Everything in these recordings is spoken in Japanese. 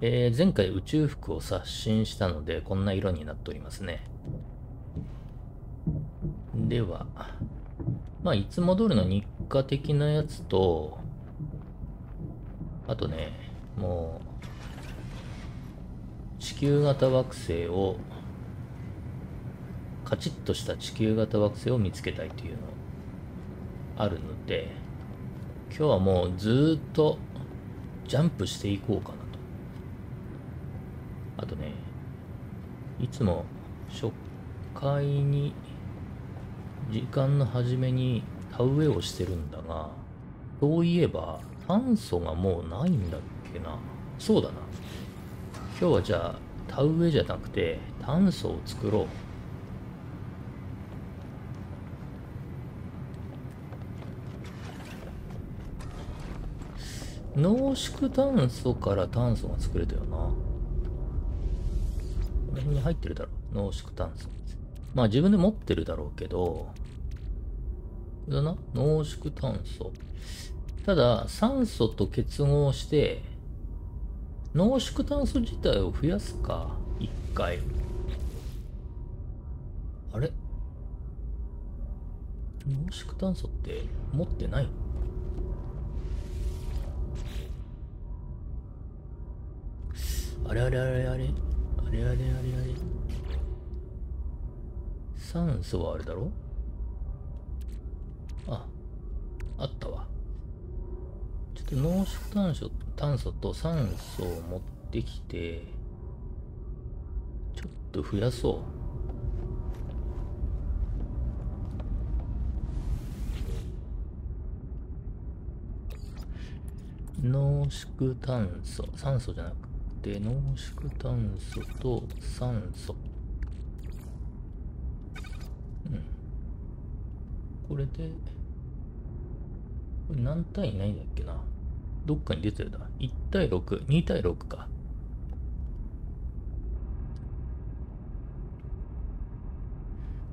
えー前回宇宙服を刷新したので、こんな色になっておりますね。では、まあ、いつも通りの日課的なやつと、あとね、もう、地球型惑星を、カチッとした地球型惑星を見つけたいというのあるので、今日はもうずーっとジャンプしていこうかな。あとね、いつも初回に時間の初めに田植えをしてるんだが、そういえば炭素がもうないんだっけな。そうだな。今日はじゃあ田植えじゃなくて炭素を作ろう。濃縮炭素から炭素が作れたよな。この辺に入ってるだろう。濃縮炭素。まあ自分で持ってるだろうけど、だな。濃縮炭素。ただ、酸素と結合して、濃縮炭素自体を増やすか。一回。あれ？濃縮炭素って持ってない？あれあれあれあれ？れあれあれあれ酸素はあれだろ？あ、あったわ。ちょっと濃縮炭素炭素と酸素を持ってきて、ちょっと増やそう。濃縮炭素、酸素じゃなくて濃縮炭素と酸素。うん。これで、これ何対いないんだっけな？どっかに出てるだ。1対6、2対6か。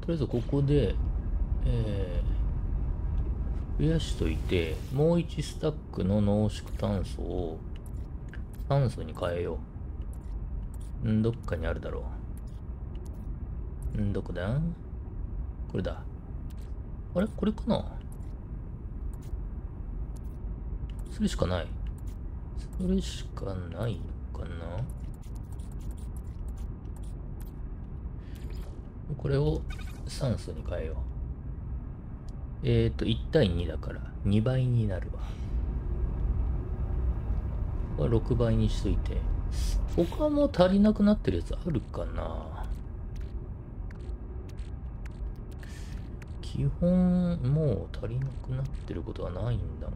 とりあえずここで、えー、増やしといて、もう1スタックの濃縮炭素を酸素に変えよう。んどっかにあるだろう。んどこだ？これだ。あれ？これかな？それしかない。それしかないのかな？これを酸素に変えよう。えっ、ー、と、1対2だから2倍になるわ。これ6倍にしといて。他も足りなくなってるやつあるかな？基本もう足りなくなってることはないんだが。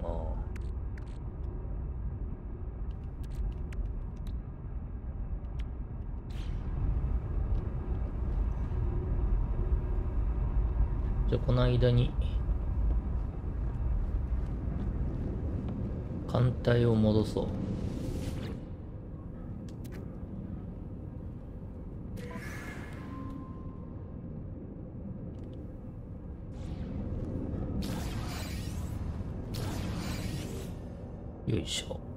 じゃあこの間に艦隊を戻そう。よい。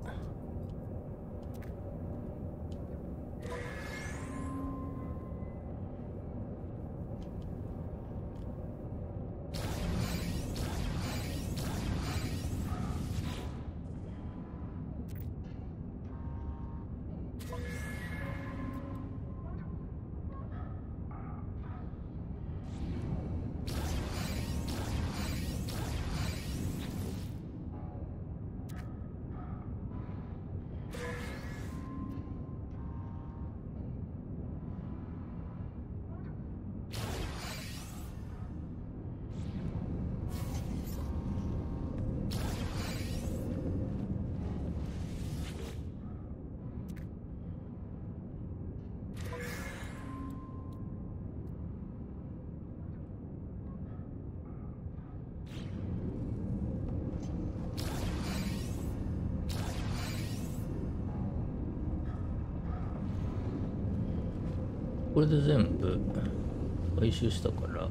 これで全部回収したから、も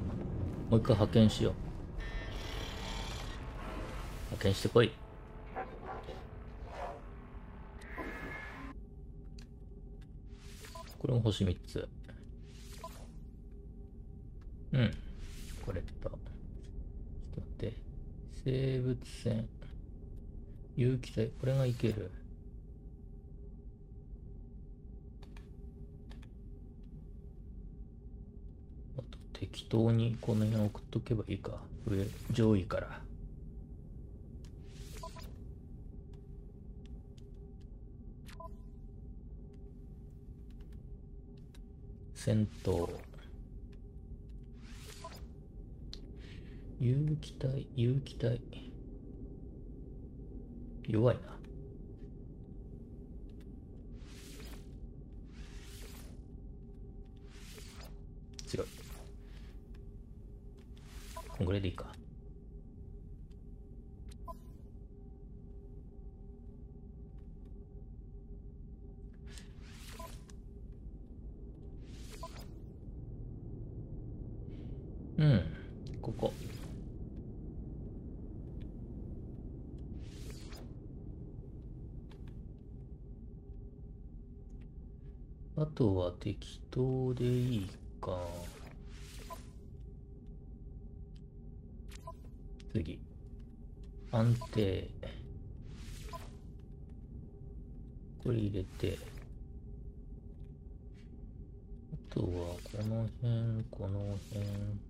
う一回派遣しよう。派遣してこい。これも星3つ。うん。これと。ちょっと待って。生物線。有機体。これがいける。あと適当にこの辺送っとけばいいか。上、上位から。戦闘有機体有機体弱いな強いこんぐらいでいいかうんここあとは適当でいいか。安定。これ入れて。あとは、この辺、この辺。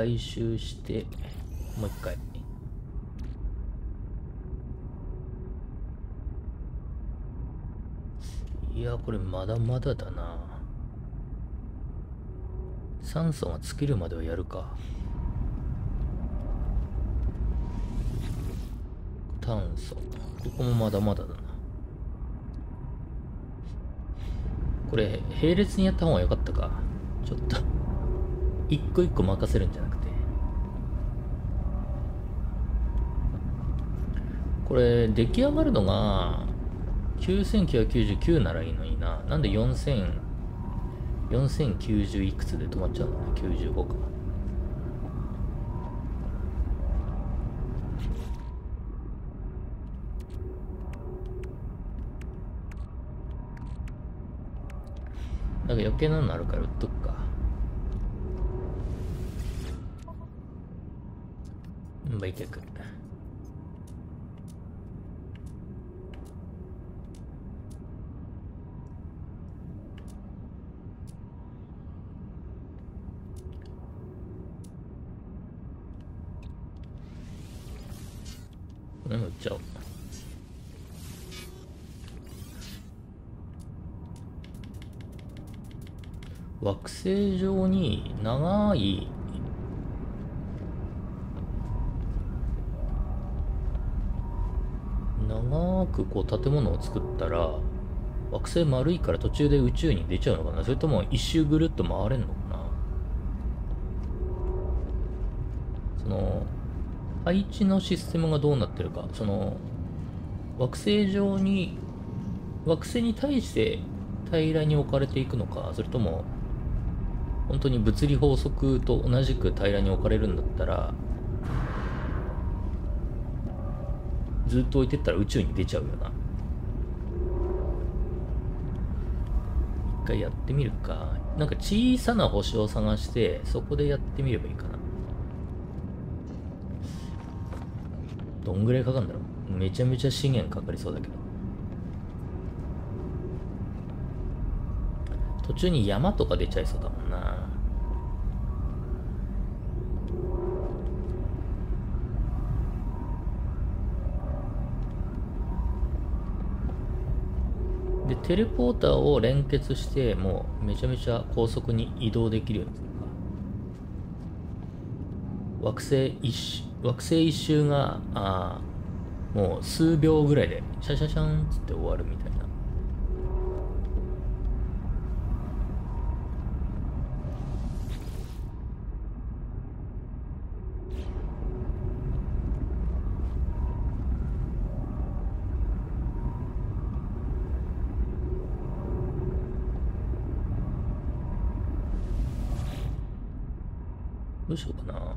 回収してもう一回。いやこれまだまだだな。酸素が尽きるまではやるか。炭素。ここもまだまだだな。これ並列にやった方が良かったか。ちょっと。一個一個任せるんじゃなくてこれ出来上がるのが9999ならいいのにな。なんで4000 4090いくつで止まっちゃうのね95か。なんか余計なのあるから売っとくか。うん売却うん売っちゃおう惑星上に長い長くこう建物を作ったら惑星丸いから途中で宇宙に出ちゃうのかな？それとも一周ぐるっと回れんのかな？その配置のシステムがどうなってるか？その惑星上に惑星に対して平らに置かれていくのか？それとも本当に物理法則と同じく平らに置かれるんだったらずっと置いてったら宇宙に出ちゃうよな。一回やってみるか。なんか小さな星を探してそこでやってみればいいかな。どんぐらいかかるんだろう。めちゃめちゃ資源かかりそうだけど。途中に山とか出ちゃいそうだもんな。テレポーターを連結してもうめちゃめちゃ高速に移動できるようにするか惑星一惑星一周があもう数秒ぐらいでシャシャシャンっつって終わるみたいな。どうしようかな。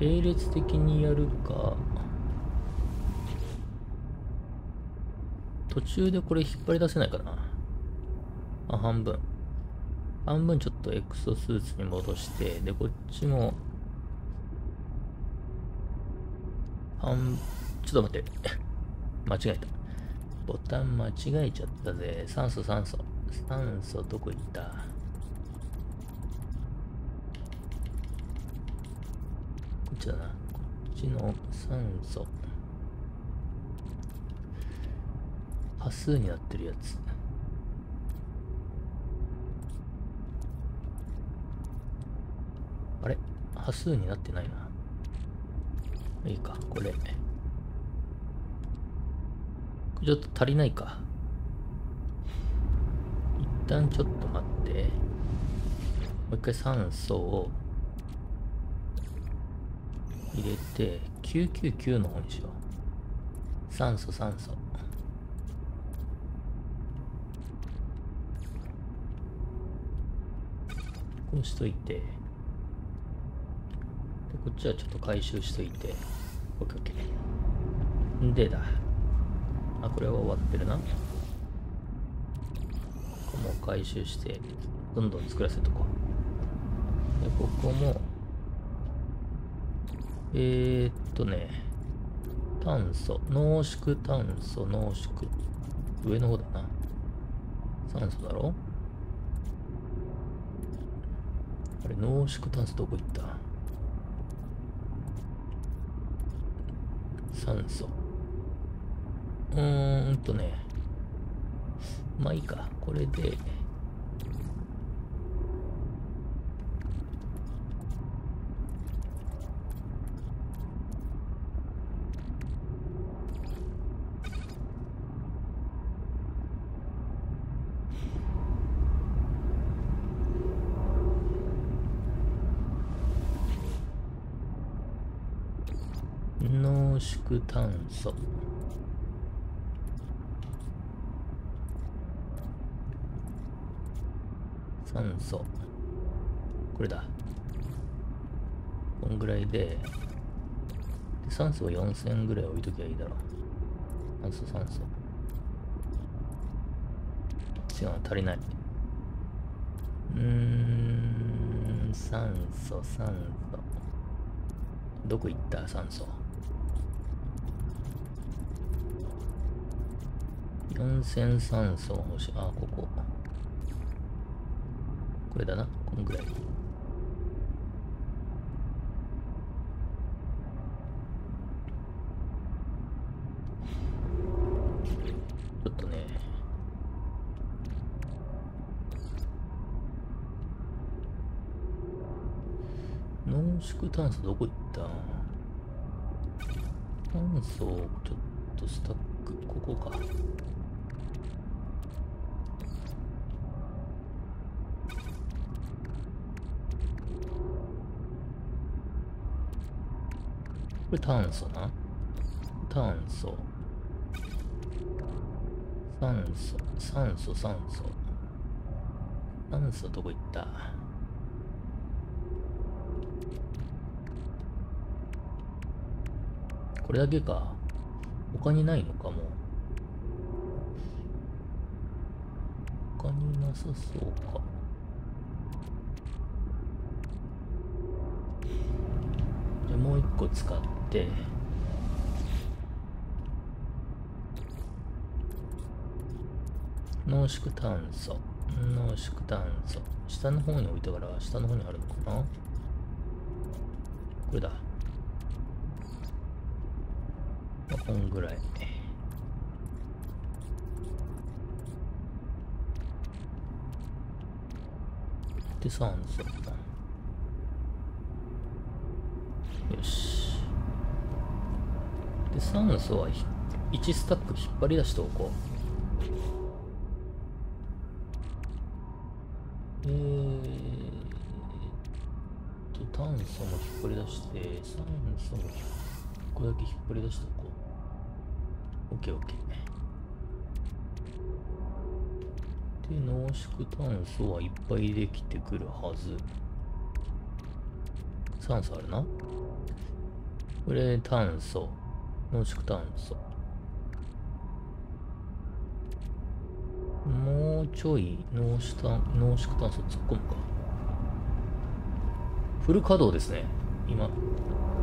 並列的にやるか。途中でこれ引っ張り出せないかな。あ半分。半分ちょっとエクソスーツに戻してでこっちも半ちょっと待って。間違えた。ボタン間違えちゃったぜ。酸素酸素。酸素どこ行ったこっちだな。こっちの酸素。端数になってるやつ。あれ？端数になってないな。いいかこれ。ちょっと足りないか。一旦ちょっと待って。もう一回酸素を入れて999の方にしよう。酸素酸素。こうしといて。でこっちはちょっと回収しといて。オッケーオッケー。でだ。あこれは終わってるな。ここも回収してどんどん作らせとこう。でここもえー、っとね炭素濃縮炭素濃縮上の方だな酸素だろ？あれ、濃縮炭素どこ行った？酸素。うーんとね。まあいいか。これで。濃縮炭素酸素。これだ。こんぐらいで。酸素は4000ぐらい置いときゃいいだろう。酸素酸素。違う足りない。うーん酸素酸素。どこ行った？酸素。4000酸素欲しい。あ、ここ。これだな。こんぐらい。ちょっとね。濃縮炭素どこ行った？炭素をちょっとスタック、ここか。これ炭素な？炭素。酸素、酸素、酸素。酸素どこ行った？これだけか。他にないのかも。他になさそうか。じゃあもう一使って。濃縮炭素。濃縮炭素。下の方に置いたから、下の方にあるのかな？これだ。こんぐらい。で、酸素。よしで酸素は1スタック引っ張り出しておこう。えーと炭素も引っ張り出して酸素も1個だけ引っ張り出しておこう。OKOK で濃縮炭素はいっぱいできてくるはず。酸素あるな。これ炭素。濃縮炭素もうちょい濃縮炭濃縮炭素突っ込むか。フル稼働ですね。今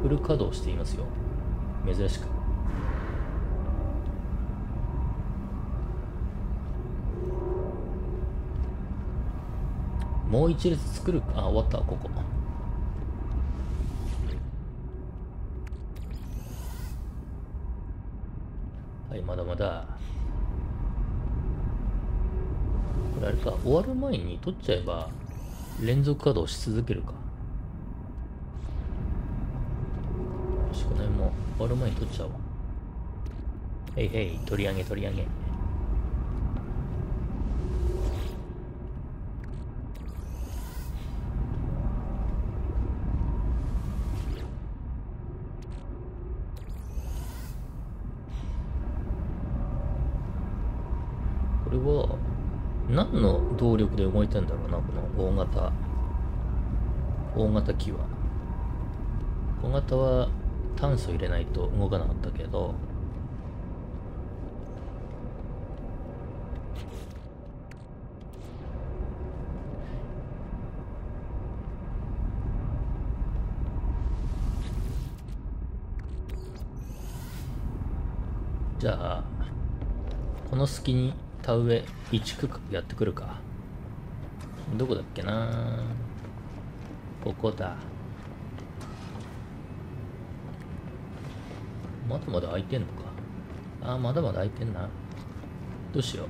フル稼働していますよ。珍しく。もう一列作るか。あ終わった。ここ。まだまだ。これあれか終わる前に取っちゃえば連続稼働し続けるか。よしこの辺も終わる前に取っちゃおう。へいへい取り上げ取り上げこれは何の動力で動いてんだろうなこの大型大型機は。小型は炭素入れないと動かなかったけど。じゃあこの隙に田植え1区画やってくるか。どこだっけな。ここだ。まだまだ空いてんのか。あまだまだ空いてんな。どうしよう。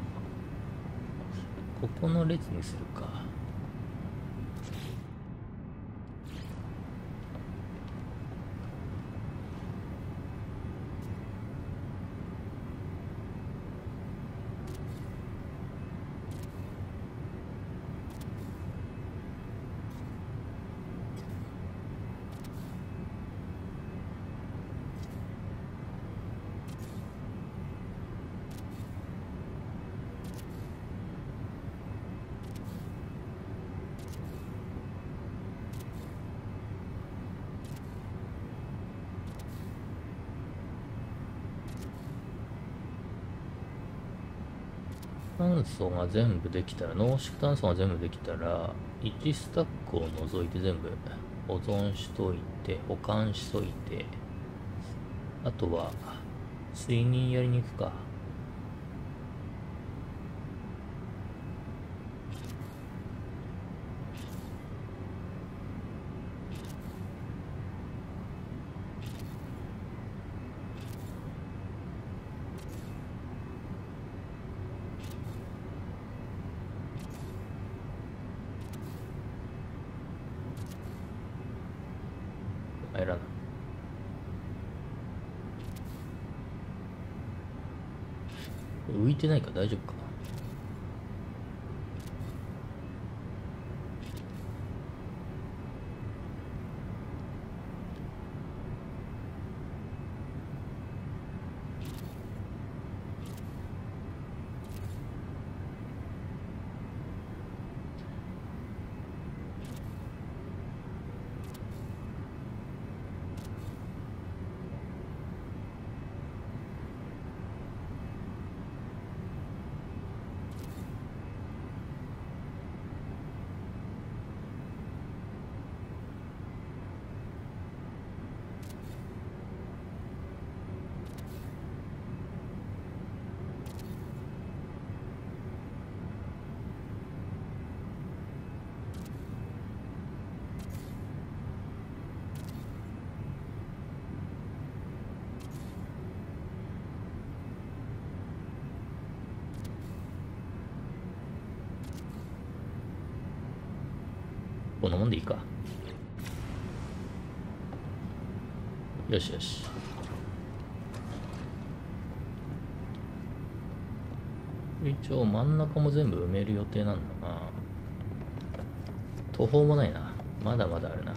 ここの列にするか。炭素が全部できたら濃縮炭素が全部できたら1スタックを除いて全部保存しといて保管しといてあとは睡眠やりに行くか入らない浮いてないか大丈夫かなこんなもんでいいかよしよし。一応真ん中も全部埋める予定なんだな。途方もないな。まだまだあるな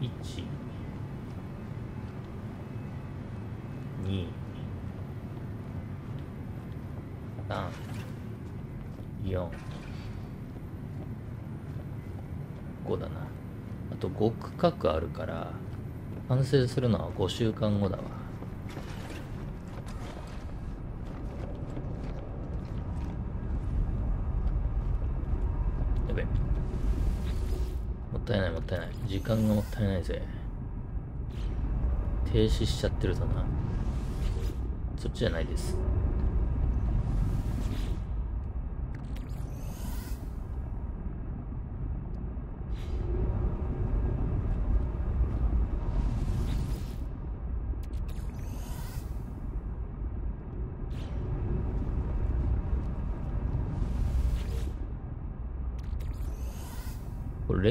1 2 3 4 5だなあと5区画あるから完成するのは5週間後だわ。やべもったいないもったいない。時間がもったいないぜ。停止しちゃってるとな。そっちじゃないです。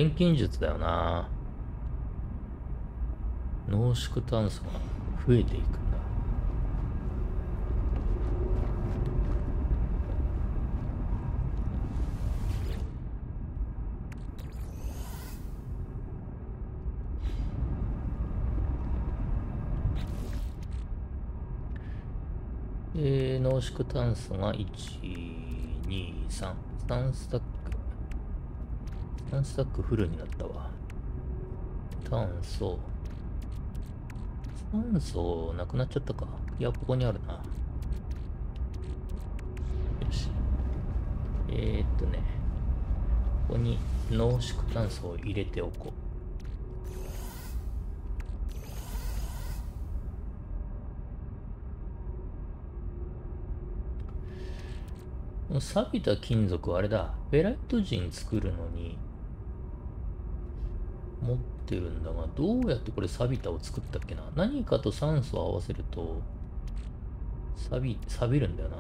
錬金術だよな。濃縮炭素が増えていくんだ。えー、濃縮炭素が1、2、3、3スタック。3スタックフルになったわ。炭素。炭素なくなっちゃったか。いや、ここにあるな。よし。えー、っとね。ここに濃縮炭素を入れておこう。錆びた金属はあれだ。フェライト人作るのに持ってるんだが、どうやってこれ錆びたを作ったっけな？何かと酸素を合わせると、錆び、錆びるんだよな。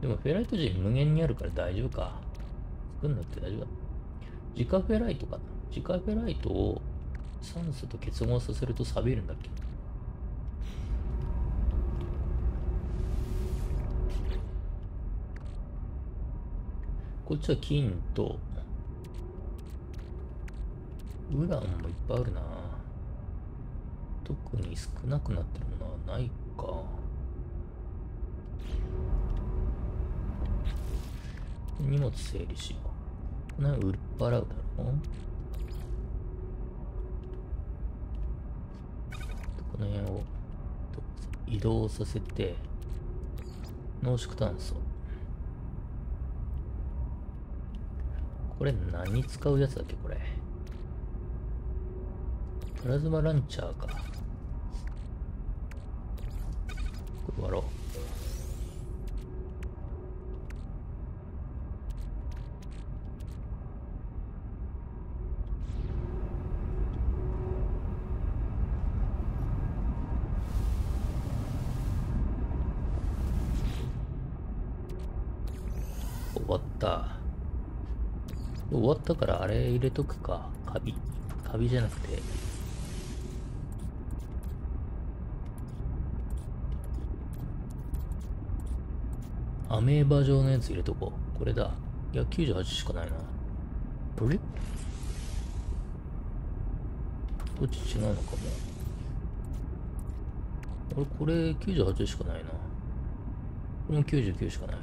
でもフェライト人無限にあるから大丈夫か。作んなくて大丈夫だ。自家フェライトかな。自家フェライトを酸素と結合させると錆びるんだっけ？こっちは金と、ウランもいっぱいあるな。特に少なくなってるものはないか。荷物整理しよう。この辺売っ払うだろこの辺を移動させて、濃縮炭素。これ何使うやつだっけこれ。プラズマランチャーか。これ割ろう。終わった。終わったからあれ入れとくか。カビ。カビじゃなくて。アメーバ状のやつ入れとこう。これだ。いや、98しかないな。あれ？こっち違うのかも。俺、これ98しかないな。これも99しかない。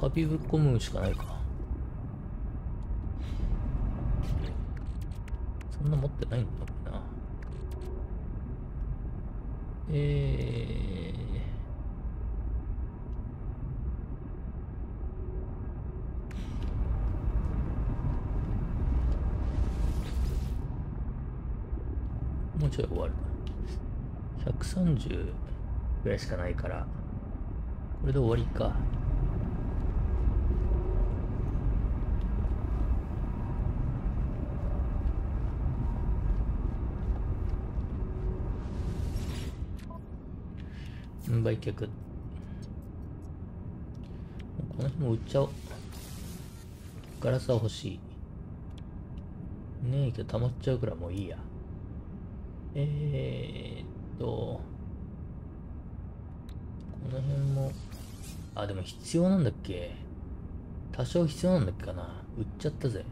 カビぶっ込むしかないか。そんな持ってないんだもんな。えちょい終わる。130ぐらいしかないから、これで終わりか。売却この辺も売っちゃおうガラスは欲しいねえけど溜まっちゃうからもういいや。えー、っと、この辺も、あ、でも必要なんだっけ？多少必要なんだっけかな？売っちゃったぜ。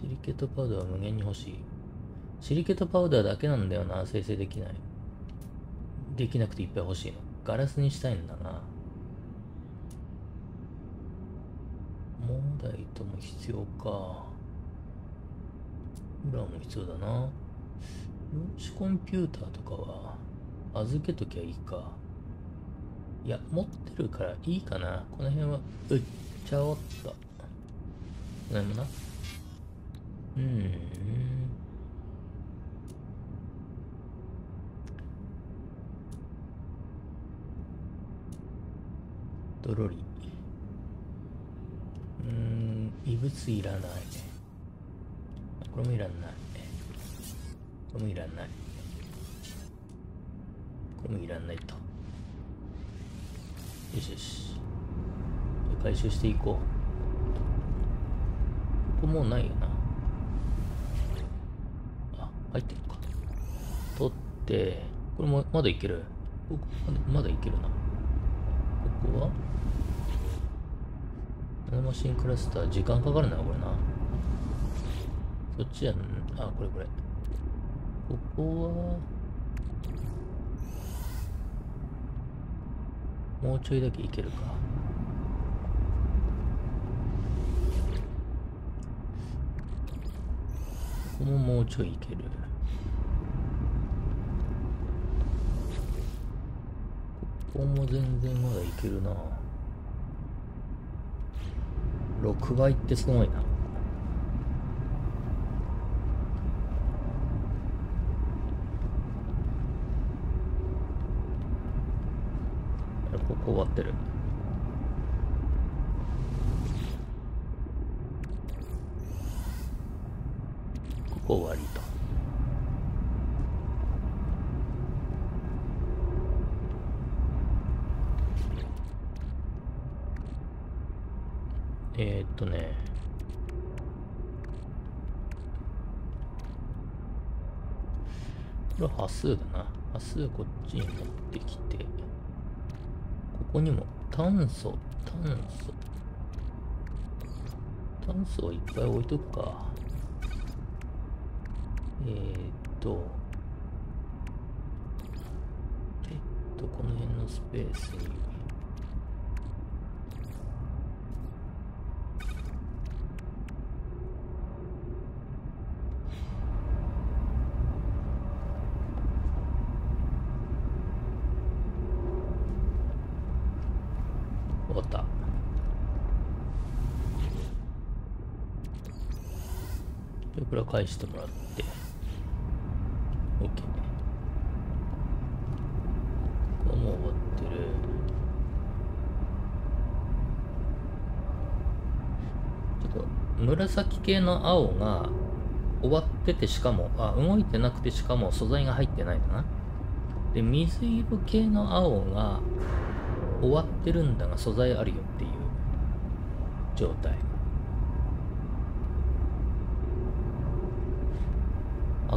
シリケートパウダーは無限に欲しい。シリケートパウダーだけなんだよな、生成できない。できなくていっぱい欲しいの。ガラスにしたいんだな。モーダイトも必要か。裏も必要だな。量子コンピューターとかは預けときゃいいか。いや、持ってるからいいかな。この辺は売っちゃおっと。この辺もな。うん。ドロリ。うん、異物いらない。これもいらない。これもいらない。これもいらないと。よしよし。回収していこう。ここもうないよな。あ、入ってるのか。取って、これもまだいける。ここまだまだいけるな。ここは？ナノマシンクラスター、時間かかるな、これな。そっちやん、あ、これこれ。ここは、もうちょいだけいけるか。ここももうちょいいける。ここも全然まだいけるな。6倍ってすごいな。終わってる。ここ終わりと。えー、っとね。これは端数だな。端数こっちに持ってきて。ここにも炭素、炭素。炭素をいっぱい置いとくか。えー、っと、えっと、この辺のスペースに返してもらって。OK ここも終わってる。ちょっと紫系の青が終わっててしかもあ動いてなくてしかも素材が入ってないんだな。で水色系の青が終わってるんだが素材あるよっていう状態。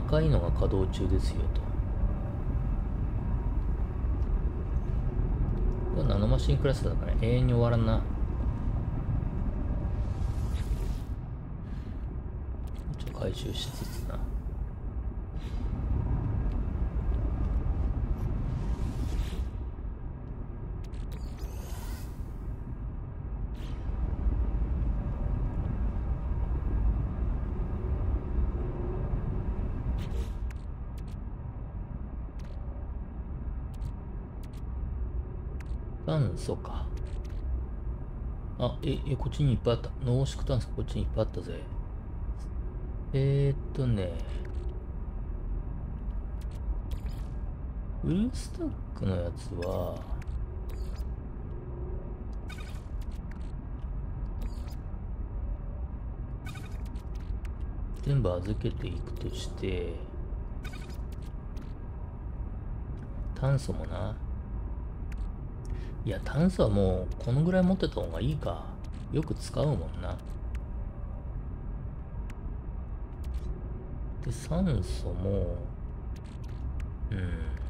赤いのが稼働中ですよと。これナノマシンクラスだから永遠に終わらんな。ちょっと回収しつつな。炭素か。あ、え、え、こっちにいっぱいあった。濃縮炭素こっちにいっぱいあったぜ。えー、っとね。ウルスタックのやつは、全部預けていくとして、炭素もな。いや、炭素はもうこのぐらい持ってた方がいいか。よく使うもんな。で、酸素も、うん。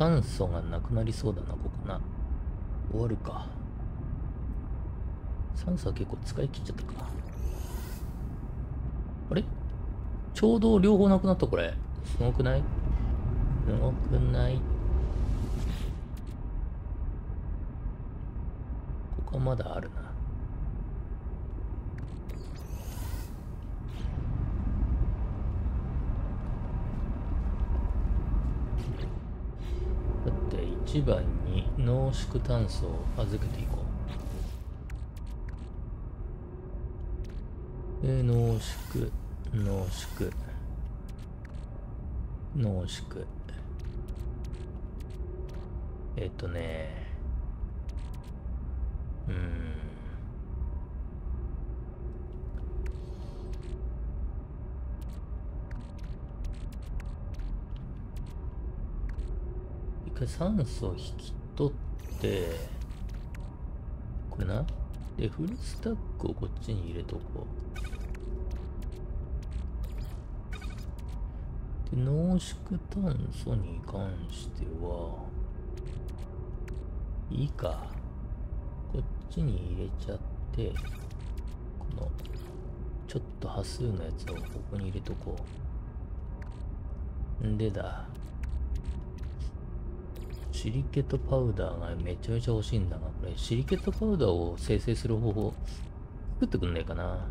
酸素がなくなりそうだな、ここな。終わるか。酸素は結構使い切っちゃったか。あれ？ちょうど両方なくなった、これ。すごくない？すごくない？ここはまだあるな。だって1番に濃縮炭素を預けていこう。で、濃縮、濃縮、濃縮。えっとね、うん。回酸素を引き取って、これな？で、フルスタックをこっちに入れとこう。で、濃縮炭素に関しては、いいか。こっちに入れちゃって、この、ちょっと端数のやつをここに入れとこう。んでだ。シリケットパウダーがめちゃめちゃ欲しいんだが、これシリケットパウダーを生成する方法、作ってくんねえかな。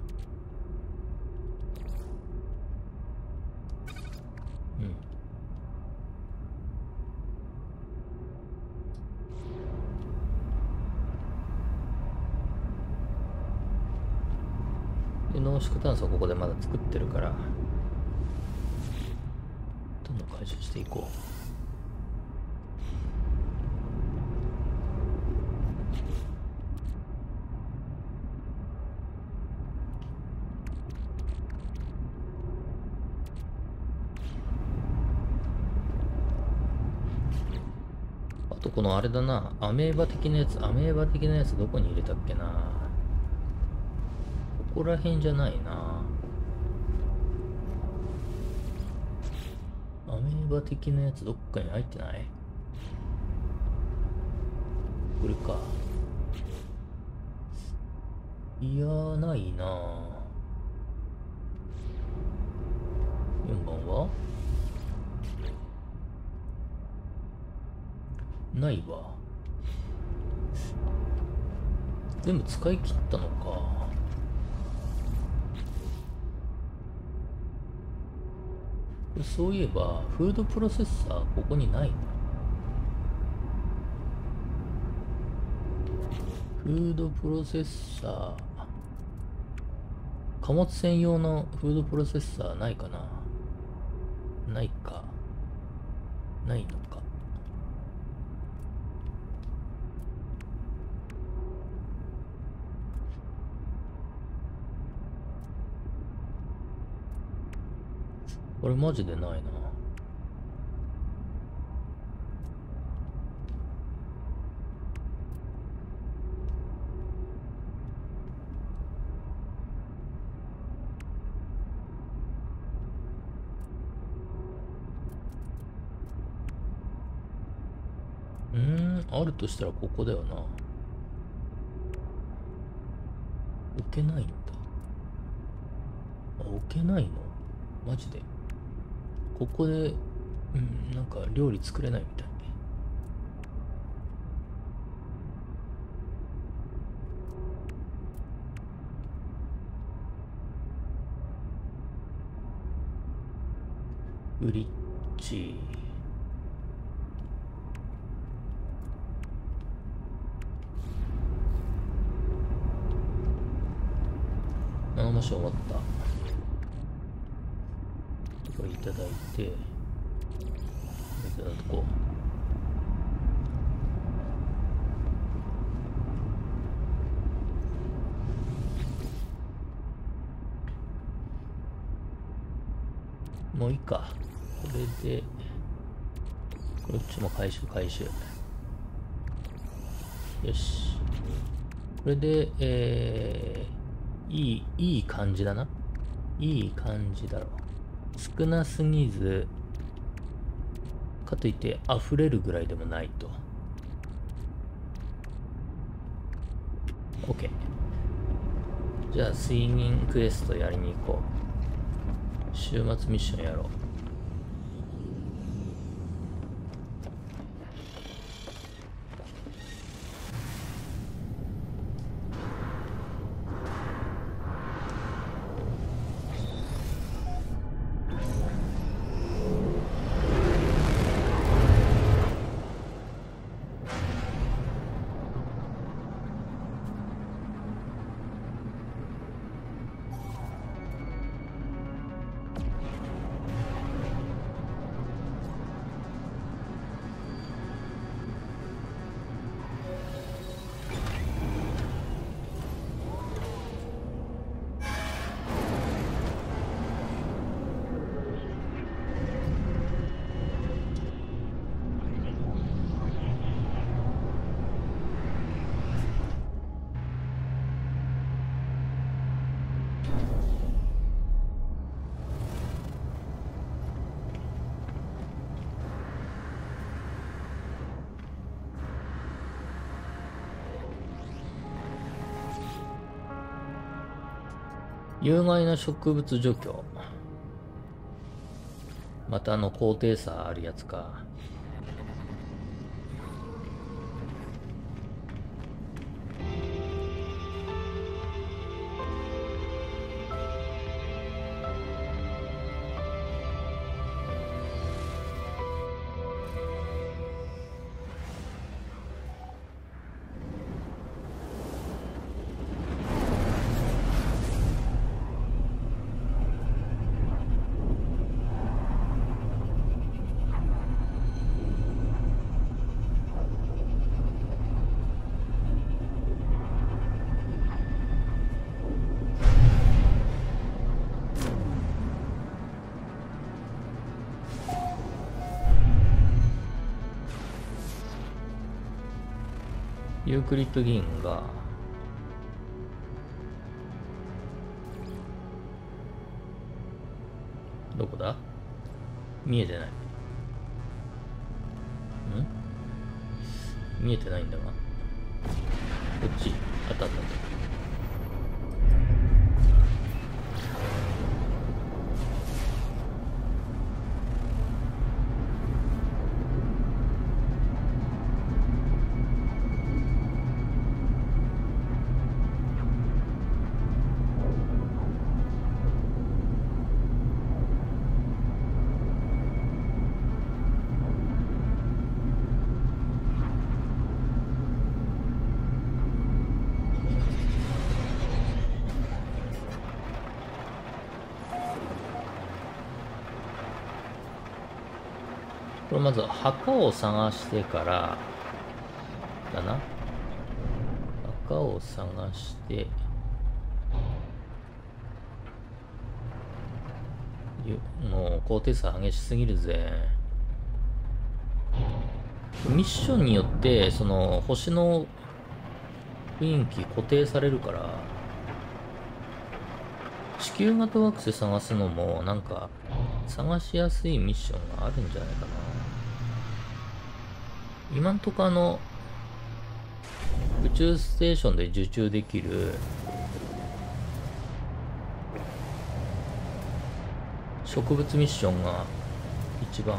うん。で、濃縮炭素ここでまだ作ってるから、どんどん回収していこう。あれだな、アメーバ的なやつ、アメーバ的なやつどこに入れたっけな。ここら辺じゃないな。アメーバ的なやつどっかに入ってない？これか。いやー、ないな。4ないわ。全部使い切ったのか。そういえば、フードプロセッサーここにないな。フードプロセッサー。貨物専用のフードプロセッサーないかなないか。ないのか。これマジでないな。うん、あるとしたらここだよな。置けないんだ。あ、置けないの？マジで。ここで、うん、なんか料理作れないみたい。ブリッジ。7場所終わった。こ、う。もういいか。これでこっちも回収回収。よし。これでえー、いいいい感じだな。いい感じだろう。少なすぎずかといって溢れるぐらいでもないと。OK じゃあ睡眠クエストやりに行こう。週末ミッションやろう。有害な植物除去。またあの高低差あるやつか。クリッド銀がどこだ？見えてない。まず墓を探してからだな。墓を探してもう高低差激しすぎるぜ。ミッションによってその星の雰囲気固定されるから地球型惑星探すのもなんか探しやすいミッションがあるんじゃないかな。今んとこあの宇宙ステーションで受注できる植物ミッションが一番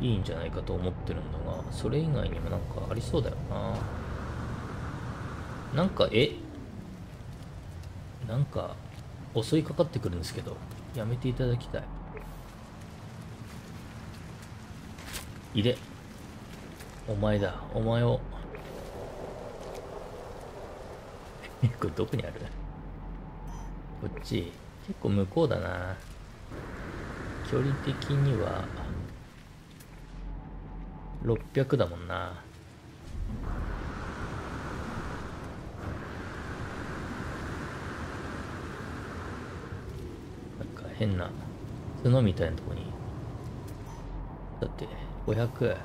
いいんじゃないかと思ってるんだがそれ以外にもなんかありそうだよな。なんかえ？なんか襲いかかってくるんですけどやめていただきたい。入れ。お前だ。お前を。これどこにある？こっち。結構向こうだな。距離的には。600だもんな。なんか変な角みたいなとこに。だって。500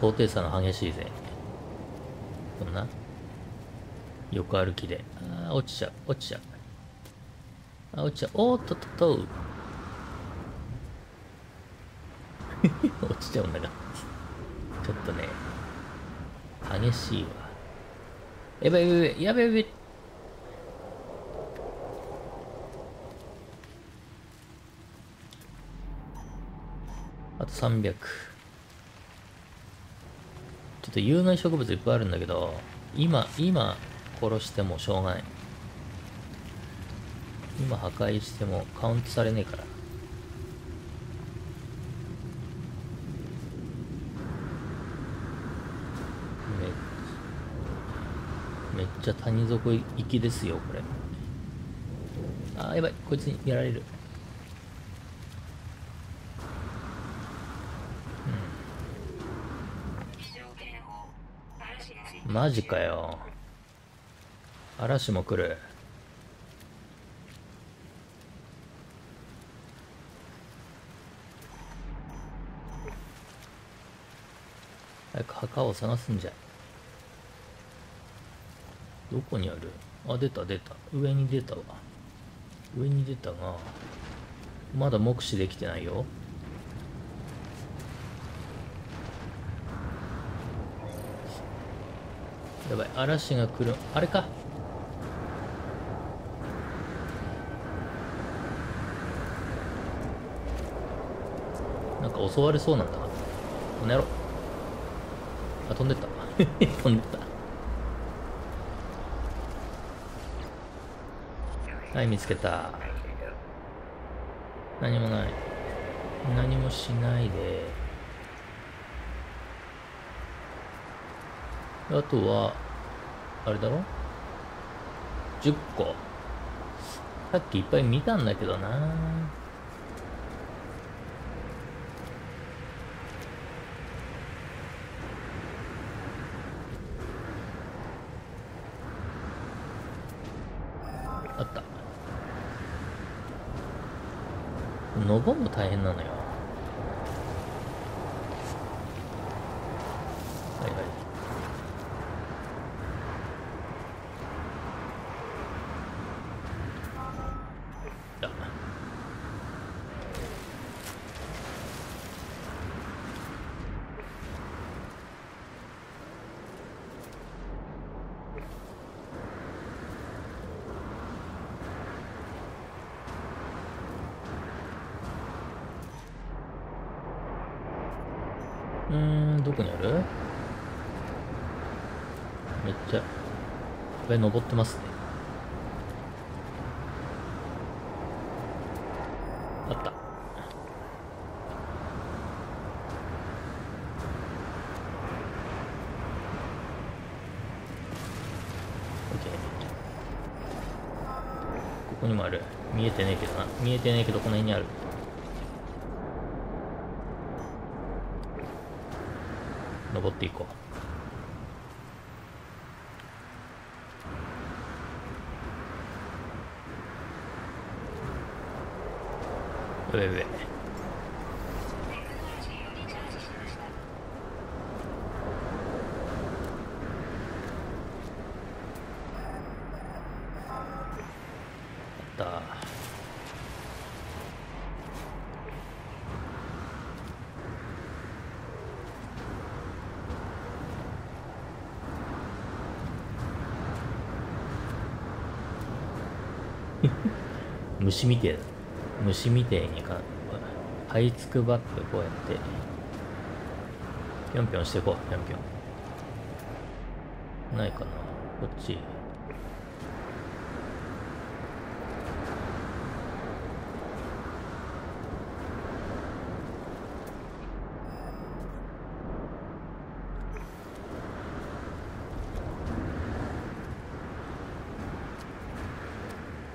高低差の激しいぜ。こんな？横歩きで。ああ落ちちゃう。落ちちゃう。あ落ちちゃう。おーっとっとっと 落ちちゃうんだがちょっとね激しいわ。やばいやばいやばいやばいあと300ちょっと有害植物いっぱいあるんだけど今今殺してもしょうがない。今破壊してもカウントされねえから。めっめっちゃ谷底行きですよこれ。あーやばい。こいつにやられる。マジかよ。嵐も来る。早く墓を探すんじゃ。どこにある？あ出た出た。上に出たわ。上に出たがまだ目視できてないよ。やばい。嵐が来る。あれか。なんか襲われそうなんだ。なこの野郎。あ飛んでった。飛んでった。はい見つけた。何もない。何もしないで。あとは、あれだろ ?10 個。さっきいっぱい見たんだけどなあった。登るの大変なのよ。はいはい。だうーんどこにあるめっちゃ上登ってますね。あった。オッケーここにもある。見えてねえけどな。見えてねえけどこの辺にある。登っていこう。上上あった。虫みてえだ虫みてえにか這いつくばってこうやって。ぴょんぴょんしてこうぴょんぴょん。ないかな。こっち。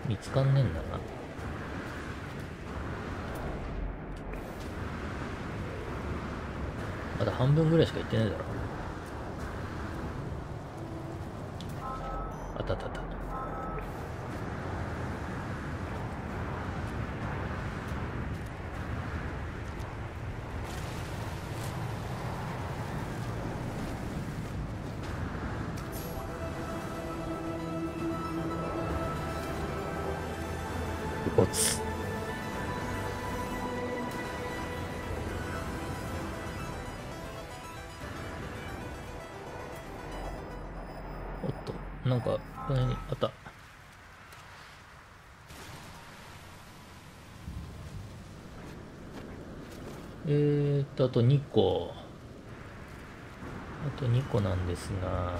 見つかんねえんだな。まだ半分ぐらいしか行ってないだろ。と、あと2個。あと2個なんですが、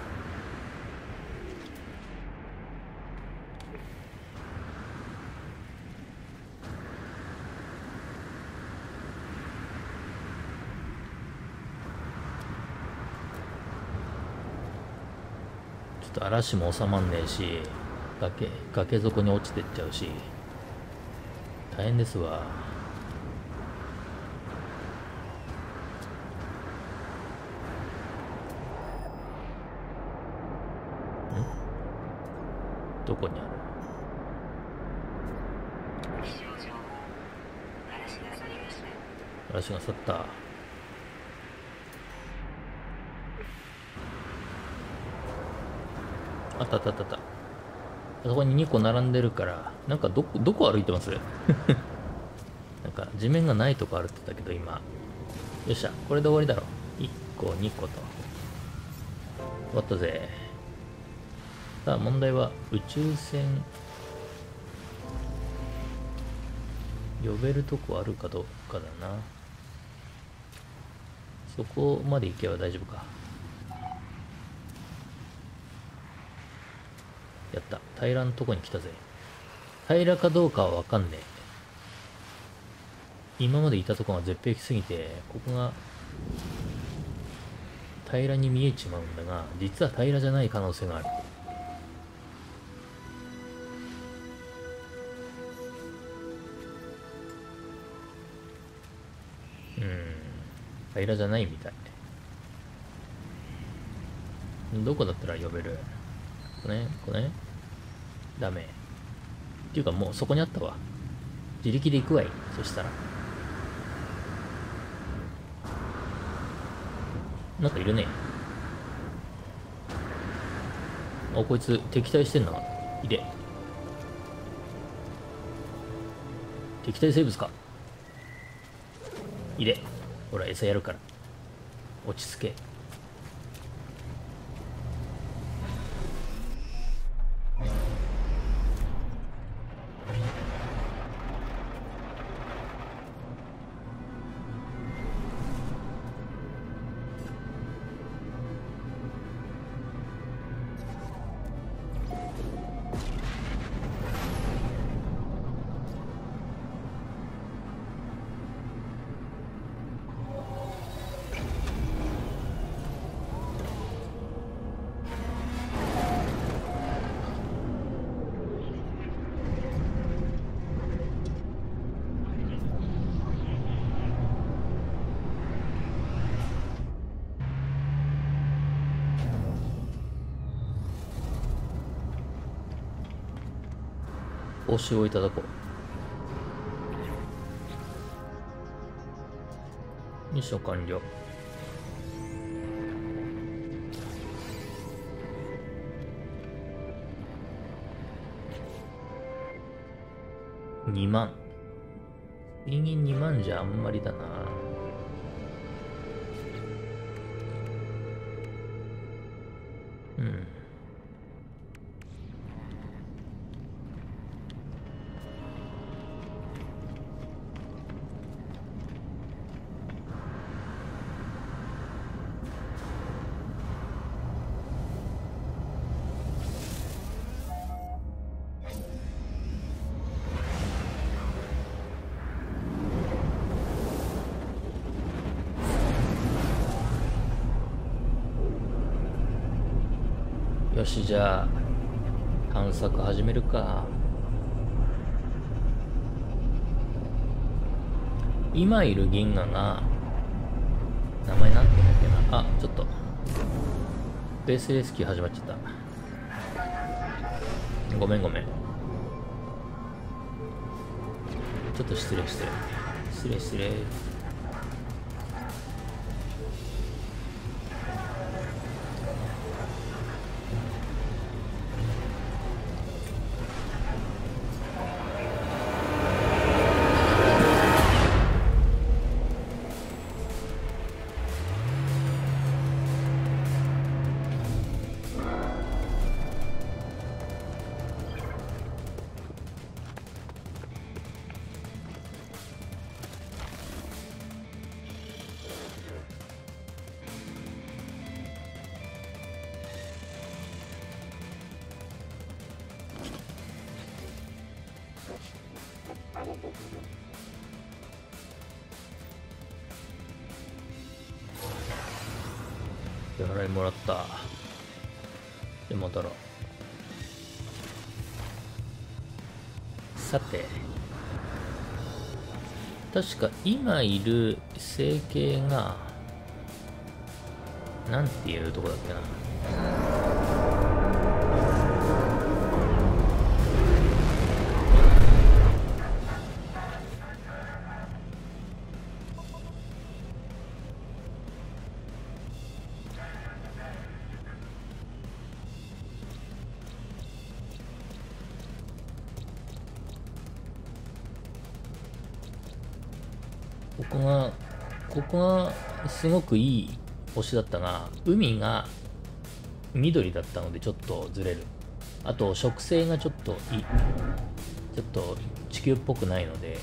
ちょっと嵐も収まんねえし、崖、崖底に落ちてっちゃうし、大変ですわ。こにある嵐が去った。あったあったあったあった。あそこに2個並んでるから、なんかどこ、どこ歩いてます？なんか地面がないとこ歩ってたけど今。よっしゃ、これで終わりだろ。1個、2個と。終わったぜ。さあ、問題は宇宙船、呼べるとこあるかどうかだな。そこまで行けば大丈夫か。やった。平らのとこに来たぜ。平らかどうかはわかんねえ。今までいたとこが絶壁すぎて、ここが平らに見えちまうんだが、実は平らじゃない可能性がある。平らじゃないみたい。どこだったら呼べる？これこれダメ。っていうかもうそこにあったわ。自力で行くわい。そしたら。なんかいるね。あ、こいつ敵対してんな。いで。敵対生物か。いで。ほら、餌やるから。落ち着け。報酬をいただこう。ミッション完了。2万。人間2万じゃあんまりだな。しじゃあ探索始めるか。今いる銀河が名前なんていうんだっけな。あちょっと。ベースレスキュー始まっちゃった。ごめんごめん。ちょっと失礼失礼。失礼失礼。確か今いる整形がなんていうとこだっけな。くいい星だったが海が緑だったのでちょっとずれる。あと植生がちょっとい。ちょっと地球っぽくないので。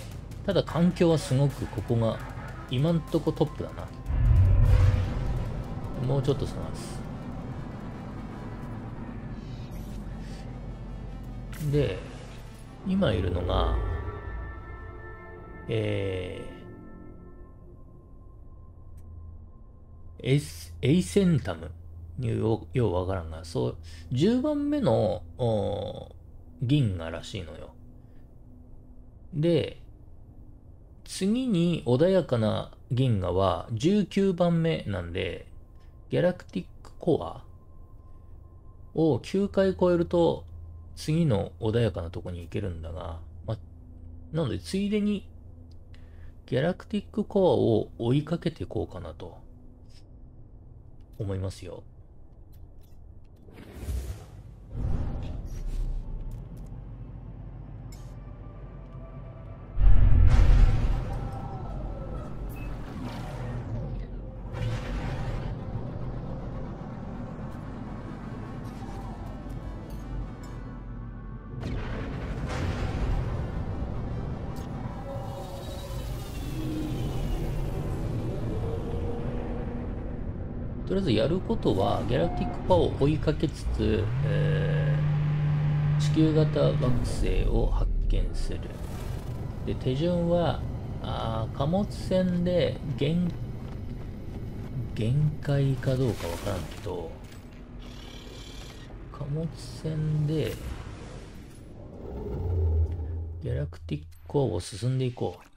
ただ環境はすごくここが今んとこトップだな。もうちょっと探す。で今いるのがえー、エイセンタム。よようわからんが、そう、10番目の銀河らしいのよ。で、次に穏やかな銀河は19番目なんで、ギャラクティックコアを9回超えると次の穏やかなとこに行けるんだが、ま、なのでついでにギャラクティックコアを追いかけていこうかなと。思いますよ。ずやることは、ギャラクティックパワーを追いかけつつ、えー、地球型惑星を発見する。で、手順は、あ貨物船で限、限界かどうかわからんけど、貨物船で、ギャラクティックを進んでいこう。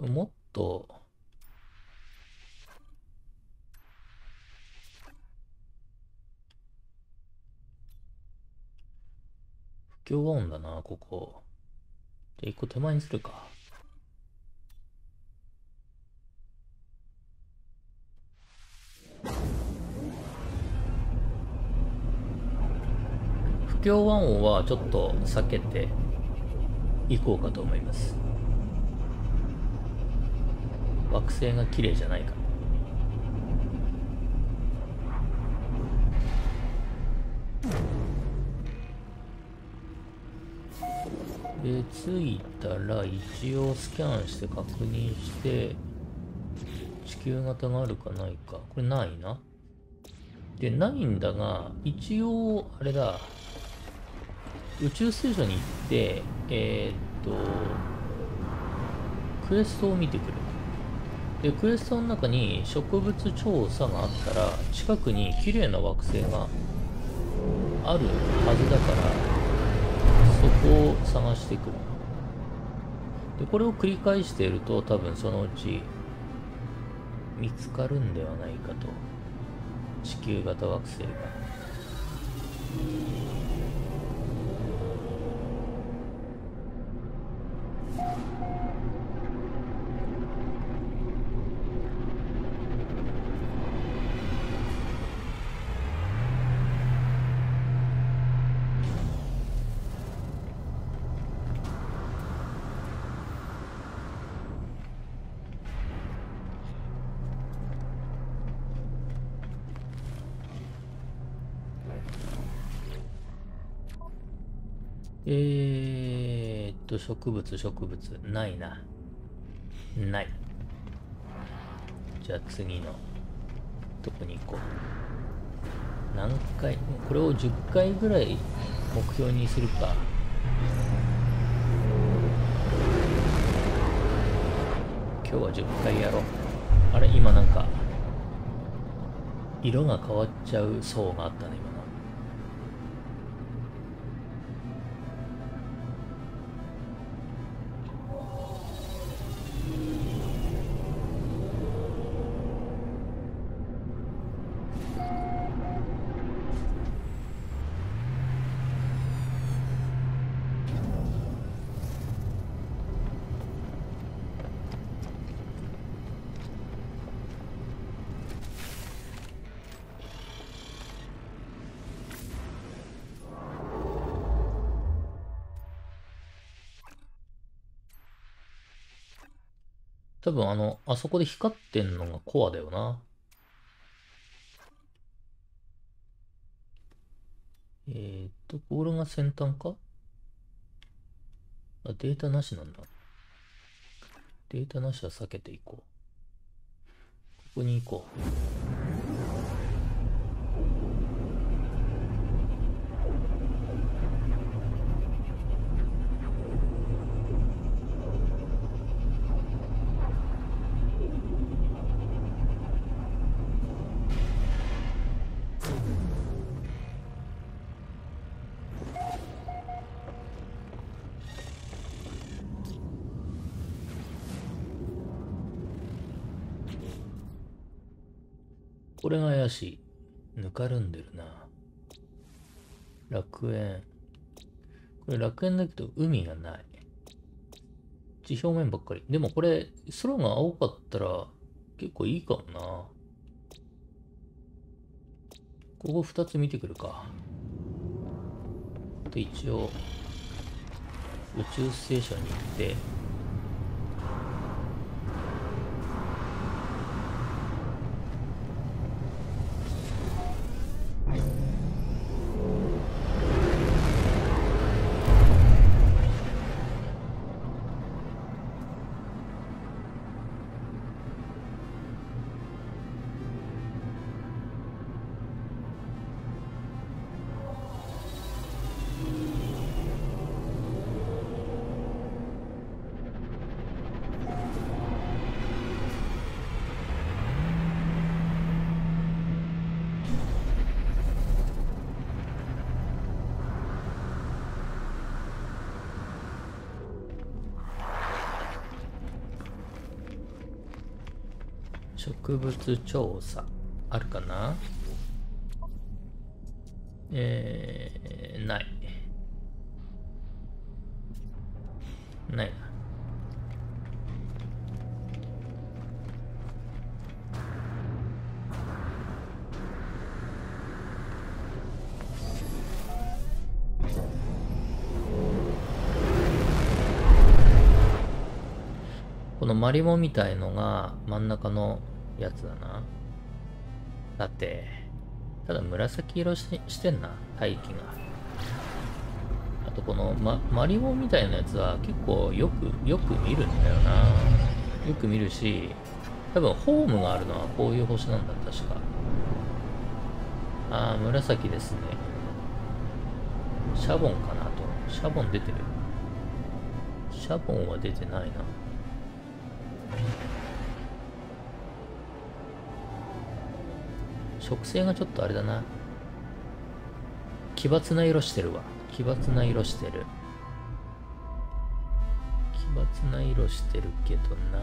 これもっと、不協和音だな、ここ。じゃあ一個手前にするか。不協和音はちょっと避けていこうかと思います。惑星が綺麗じゃないからで着いたら一応スキャンして確認して地球型があるかないか。これないな。でないんだが一応あれだ。宇宙ステーションに行ってえー、っとクエストを見てくる。でクエストの中に植物調査があったら近くに綺麗な惑星があるはずだからそこを探してくる。でこれを繰り返していると多分そのうち見つかるんではないかと。地球型惑星がえー、っと、植物、植物。ないな。ない。じゃあ次のとこに行こう。何回、これを10回ぐらい目標にするか。今日は10回やろう。あれ、今なんか、色が変わっちゃう層があったね、今。多分あの、あそこで光ってんのがコアだよな。えー、っと、ボールが先端か？あ、データなしなんだ。データなしは避けていこう。ここに行こう。これが怪しい。ぬかるんでるな。楽園。これ楽園だけど海がない。地表面ばっかり。でもこれ、空が青かったら結構いいかもな。ここ二つ見てくるか。で、一応、宇宙ステーションに行って、物調査あるかな？えー、ない。ないな。このマリモみたいのが真ん中のやつだな。だって、ただ紫色ししてんな、大気が。あとこの、ま、マリモみたいなやつは結構よく、よく見るんだよな。よく見るし、多分ホームがあるのはこういう星なんだ、確か。ああ、紫ですね。シャボンかなと。シャボン出てる。シャボンは出てないな。植生がちょっとあれだな。奇抜な色してるわ。奇抜な色してる。奇抜な色してるけどな。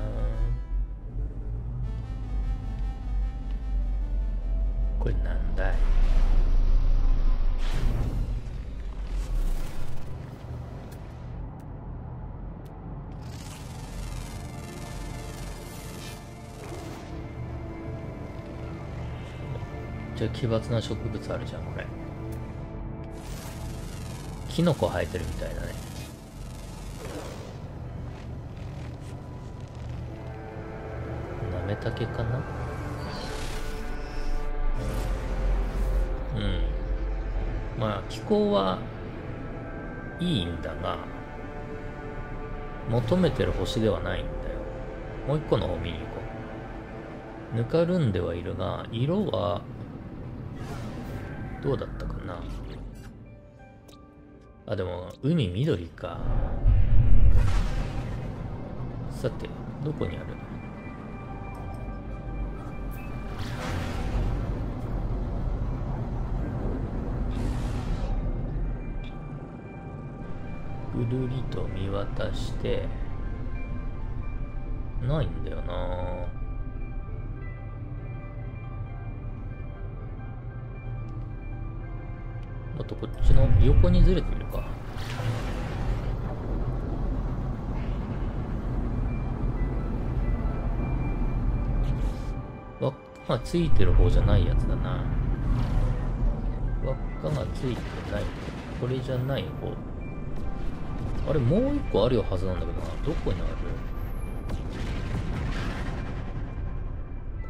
奇抜な植物あるじゃんこれ。キノコ生えてるみたいだね。なめたけかな？うん。まあ気候はいいんだが求めてる星ではないんだよ。もう一個の方見に行こう。ぬかるんではいるが色はどうだったかな？あ、でも、海緑か。さて、どこにあるの？ぐるりと見渡して、ないんだよな。の横にずれてみるか。輪っかがついてる方じゃないやつだな。輪っかがついてない。これじゃない方。あれ、もう一個あるはずなんだけどな。どこにある？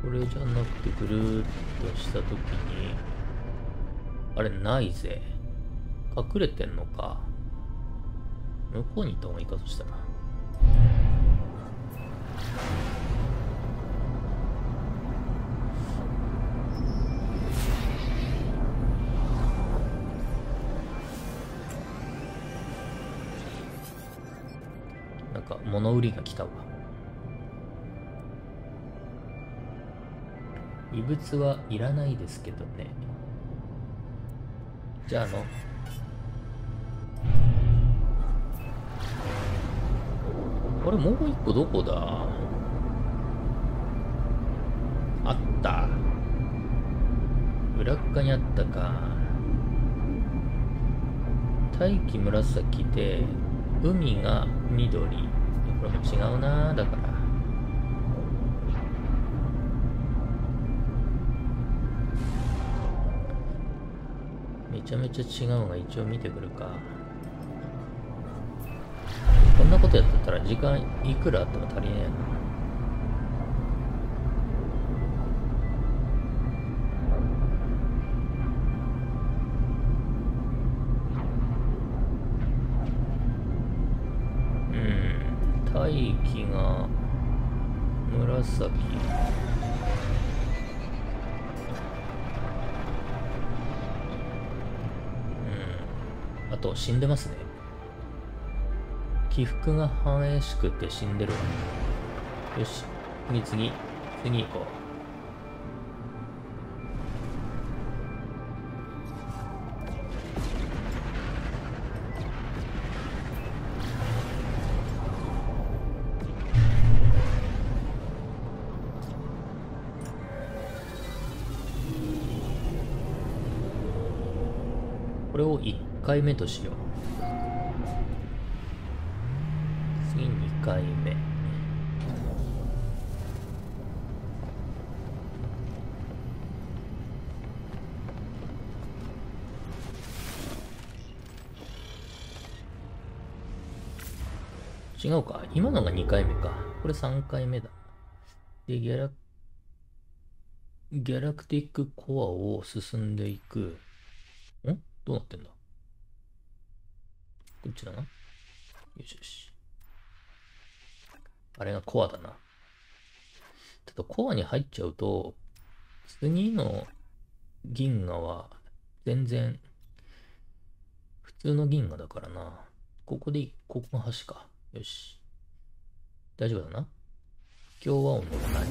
これじゃなくてぐるーっとしたときに、あれ、ないぜ。隠れてんのか。向こうに行った方がいいか、そしたら。なんか、物売りが来たわ。異物はいらないですけどね。じゃあの、これもう一個どこだ？あった。裏っ側にあったか。大気紫で海が緑。これも違うなだから。めちゃめちゃ違うが一応見てくるか。こんなことやってたら時間いくらあっても足りねえなうん。大気が紫。あと死んでますね。起伏が激しくて死んでるわ。よし。次次次行こう。これを1回目としよう。違うか今のが2回目かこれ3回目だでギャラギャラクティックコアを進んでいくん？どうなってんだ？こっちだな。よしよし。あれがコアだな。ただコアに入っちゃうと、次の銀河は全然普通の銀河だからな。ここで、ここが橋か。よし。大丈夫だな。今日は音がない。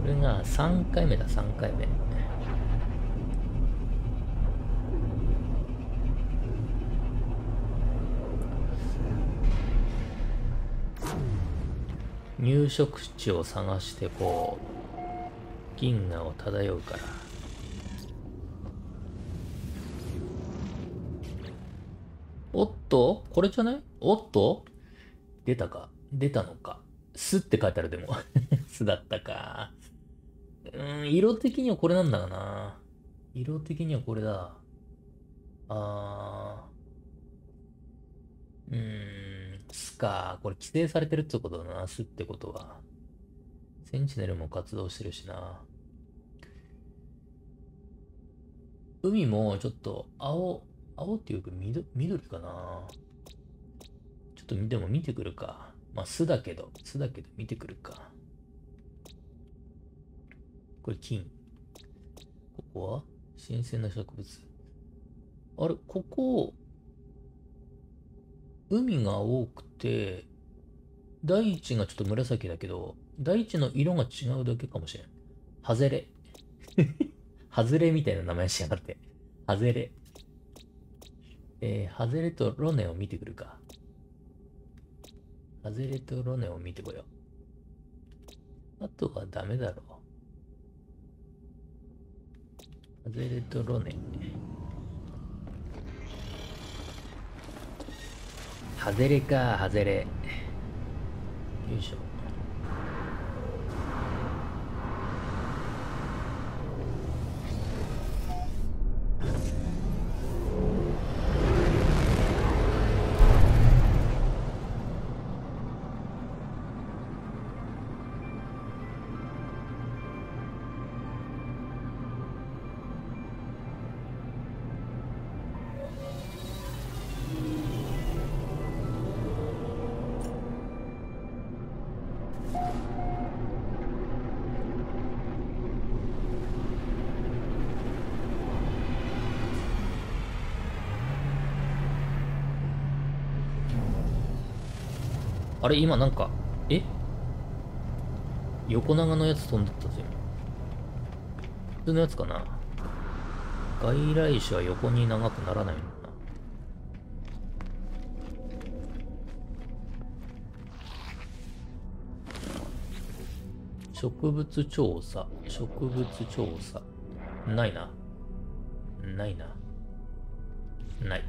これが3回目だ、3回目。入植地を探してこう銀河を漂うから。おっと？これじゃない？おっと？出たか？出たのか？すって書いてあるでも。すだったか。うん色的にはこれなんだかな。色的にはこれだ。あー。うん。すかこれ規制されてるってことだなすってことはセンチネルも活動してるしな海もちょっと青青っていうか緑緑かなちょっとでも見てくるか。まあ巣だけど、巣だけど見てくるか。これ金。ここは？新鮮な植物。あれ、ここ、海が多くて、大地がちょっと紫だけど、大地の色が違うだけかもしれん。ハゼレ。ハズレみたいな名前しやがって。ハゼレ。えー、ハゼレとロネを見てくるか。ハゼレとロネを見てこよう。あとはダメだろう。ハゼレとロネ。ハゼレか、ハゼレ。よいしょ。れ今なんか、え？横長のやつ飛んでったぜ。普通のやつかな？外来種は横に長くならないのかな？植物調査、植物調査。ないな。ないな。ない。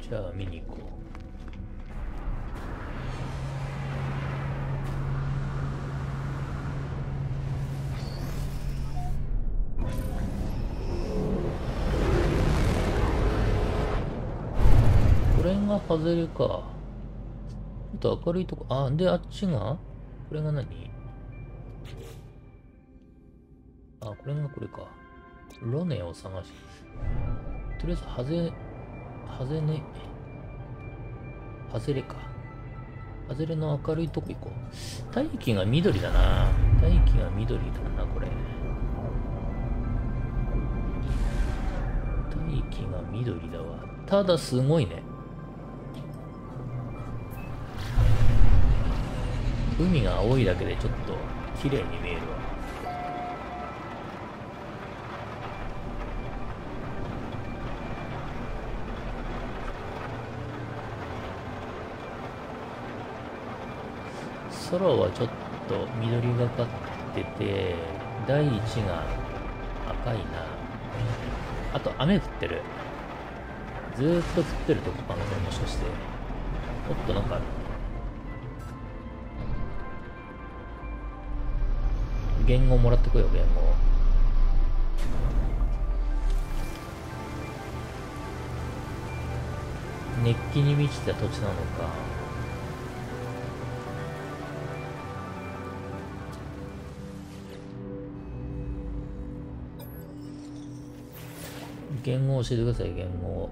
じゃあ見に行こう。が外れか。ちょっと明るいとこ、あ、で、あっちが？これが何？あ、これがこれか。ロネを探し。とりあえず、ハゼ、ハゼね、ハゼレか。ハゼレの明るいとこ行こう。大気が緑だな。大気が緑だな、これ。大気が緑だわ。ただすごいね。海が青いだけでちょっと綺麗に見えるわ。空はちょっと緑がかってて大地が赤いな。あと雨降ってる。ずーっと降ってるとこかなもしかして。おっとなんか言語もらってこいよ、言語。熱気に満ちた土地なのか。言語を教えてください、言語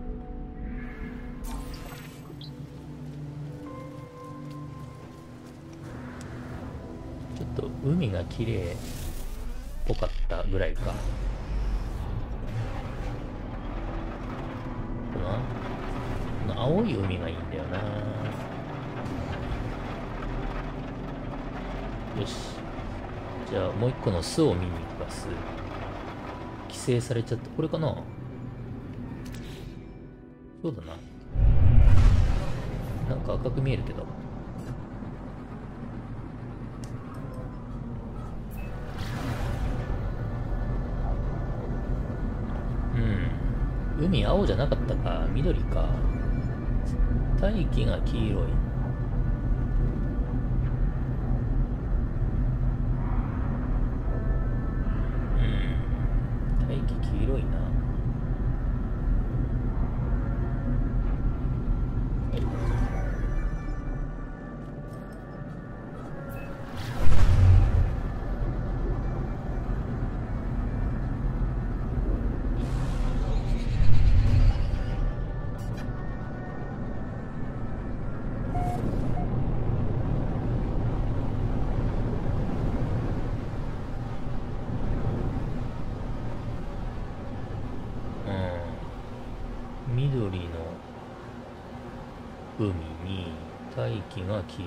海が綺麗っぽかったぐらいか。このこの青い海がいいんだよな。よし。じゃあもう一個の巣を見に行きます規制されちゃったこれかな？そうだななんか赤く見えるけどじゃなかったか。緑か。大気が黄色い。気が黄色い。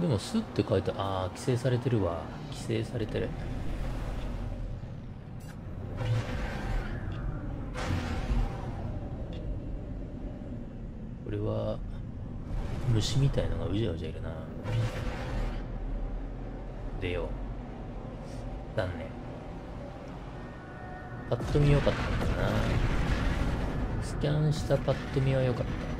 でも「す」って書いてああ規制されてるわ。規制されてる。これは虫みたいのがうじゃうじゃいるな。出よう残念パッと見良かったかな。スキャンしたパッと見は良かった。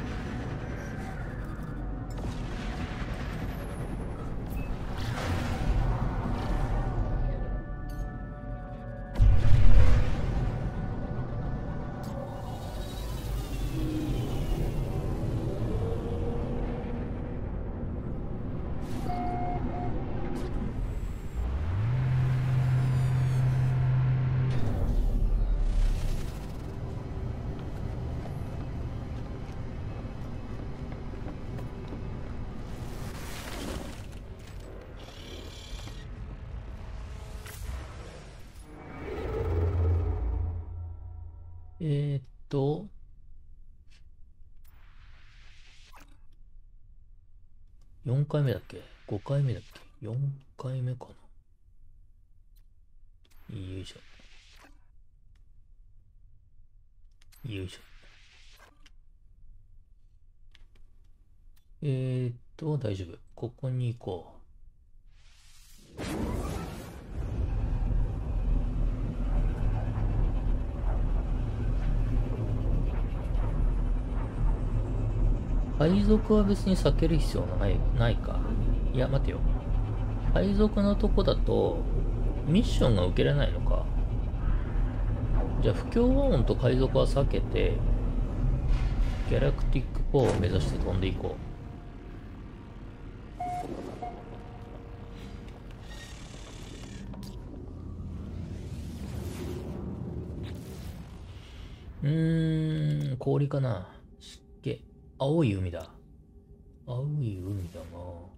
4回目だっけ ?5 回目だっけ ?4 回目かなよいしょ。よいしょ。えー、っと、大丈夫。ここに行こう。配属は別に避ける必要ないないか。いや、待てよ。配属のとこだと、ミッションが受けれないのか。じゃあ、不協和音と海賊は避けて、ギャラクティック4を目指して飛んでいこう。うーん、氷かな。湿気青い海だ。青い海だなこ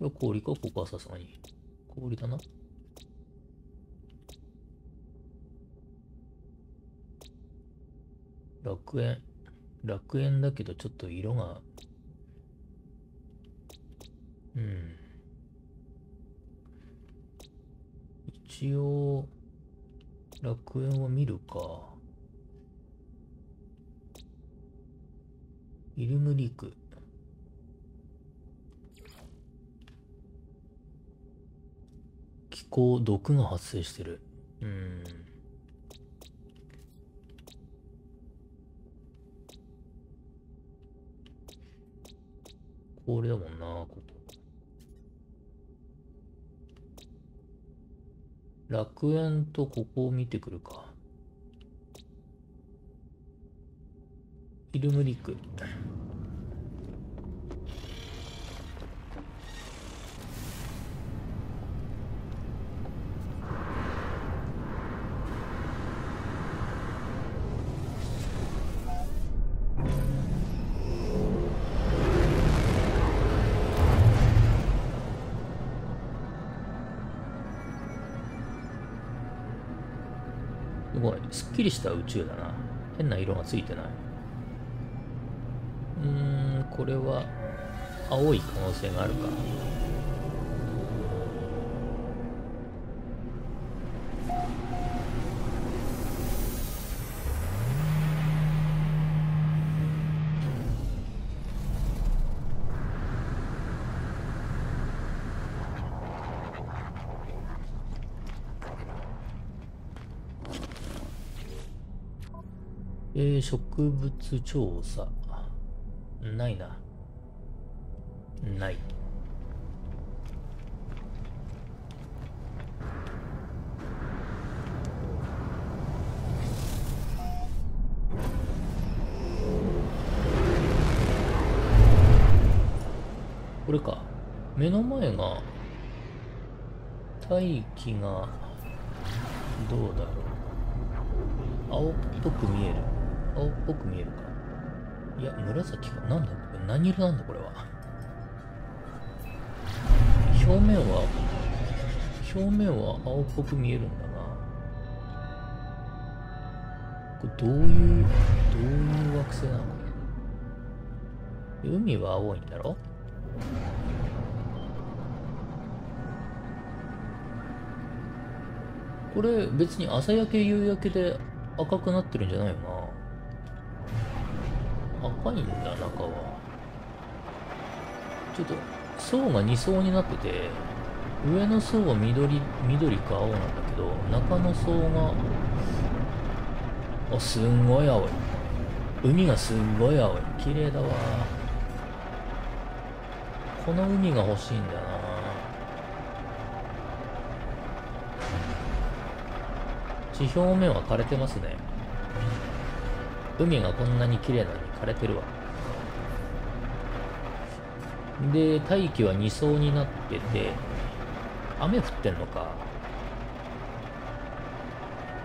れ氷かここはさすがに。氷だな。楽園。楽園だけどちょっと色が、うん。一応、楽園を見るか。イルムリク気候毒が発生してる。うん。氷だもんなここ。楽園とここを見てくるか。イルムリック。ごい。すっきりした宇宙だな。変な色がついてない。うーんこれは青い可能性があるか。植物調査。ないな。ない。これか。目の前が、大気が、どうだろう。青っぽく見える。青っぽく見えるか。いや、紫か。なんだ？これ何色なんだこれは？表面は、表面は青っぽく見えるんだな。これどういう、どういう惑星なのこれ？海は青いんだろ？これ別に朝焼け夕焼けで赤くなってるんじゃないよな赤いんだ中は。ちょっと層が2層になってて上の層は緑緑か青なんだけど中の層があすんごい青い。海がすんごい青い。綺麗だわ。この海が欲しいんだよな。地表面は枯れてますね。海がこんなに綺麗なの枯れてるわ。で大気は2層になってて雨降ってんのか。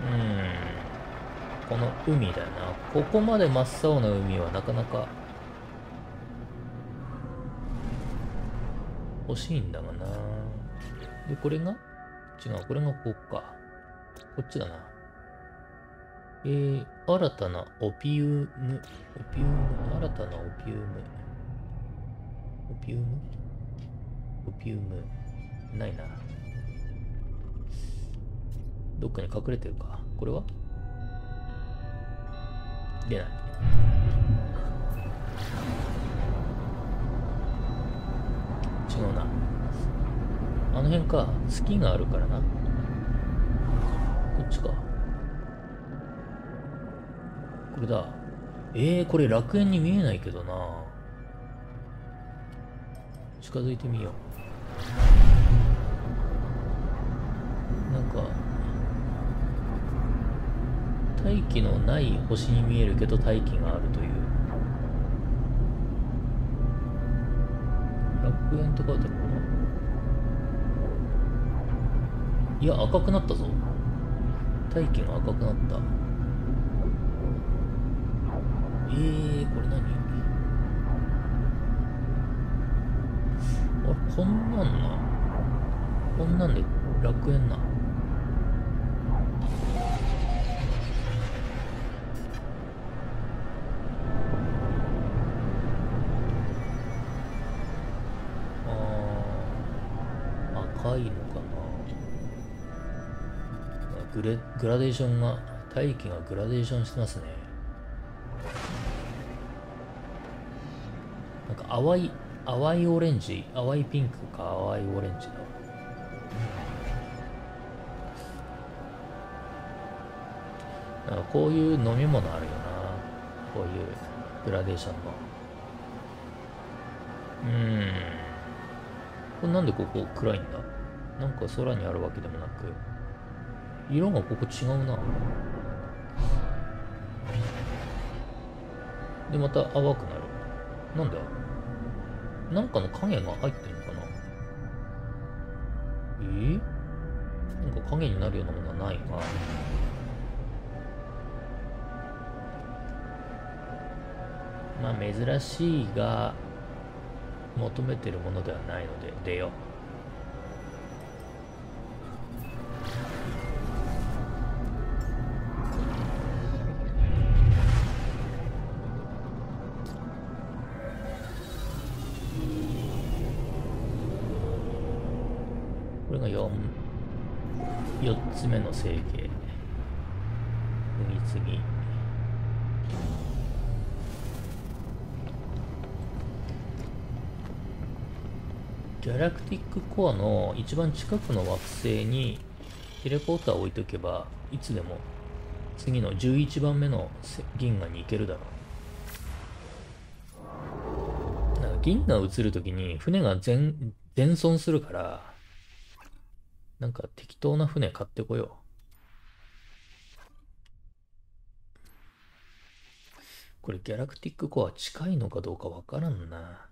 うん。この海だな。ここまで真っ青な海はなかなか欲しいんだがな。でこれが？違う。これがここか。こっちだな。えー、新たなオピウム、オピウム、新たなオピウム？オピウム？オピウム？ないな。どっかに隠れてるか。これは？出ない。違うな。あの辺か。月があるからな。こっちか。これだ。えー、これ楽園に見えないけどな。近づいてみよう。なんか、大気のない星に見えるけど大気があるという。楽園って書いてあるかないや、赤くなったぞ。大気が赤くなった。えー、これ何？あ、こんなんな。こんなんで楽園な。あー赤いのかなグレグラデーションが大気がグラデーションしてますね淡い淡いオレンジ？淡いピンクか淡いオレンジだ。こういう飲み物あるよな。こういうグラデーションの。うん。これなんでここ暗いんだ？なんか空にあるわけでもなく。色がここ違うな。でまた淡くなる。なんだ？なんかの影が入ってんのかな？え？ー、なんか影になるようなものはないがまあ珍しいが求めてるものではないので出よ。うの成形。次々。ギャラクティックコアの一番近くの惑星にテレポーターを置いとけば、いつでも次の11番目の銀河に行けるだろう。なんか銀河移るときに船が全、全損するから、なんか適当な船買ってこよう。これギャラクティックコア近いのかどうかわからんな。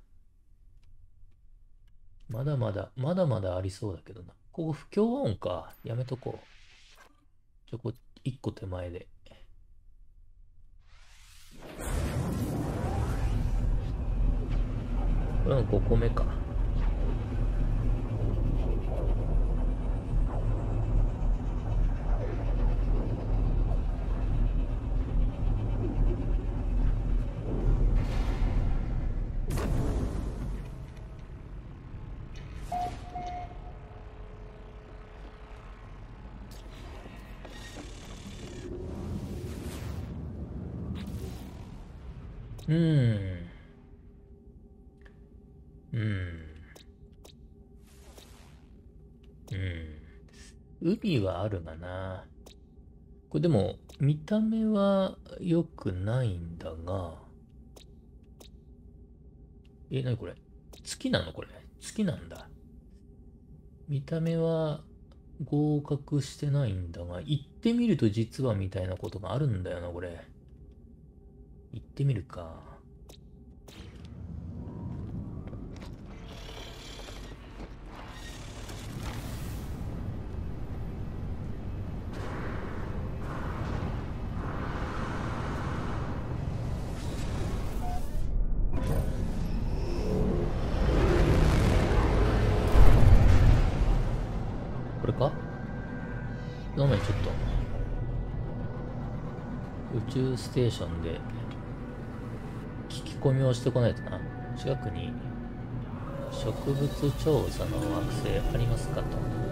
まだまだ、まだまだありそうだけどな。ここ不協和音か。やめとこう。ちょ、こ、一個手前で。これは5個目か。うん。うん。うん。海はあるがな。これでも、見た目は良くないん。だが。え、なにこれ月なのこれ。月なん。だ。見た目は合格してないん。だが、行ってみると実はみたいなことがあるん。だよな、これ。行ってみるか。これか？ごめん、ちょっと。宇宙ステーションで込みをしてこないとな。近くに植物調査の惑星ありますかと。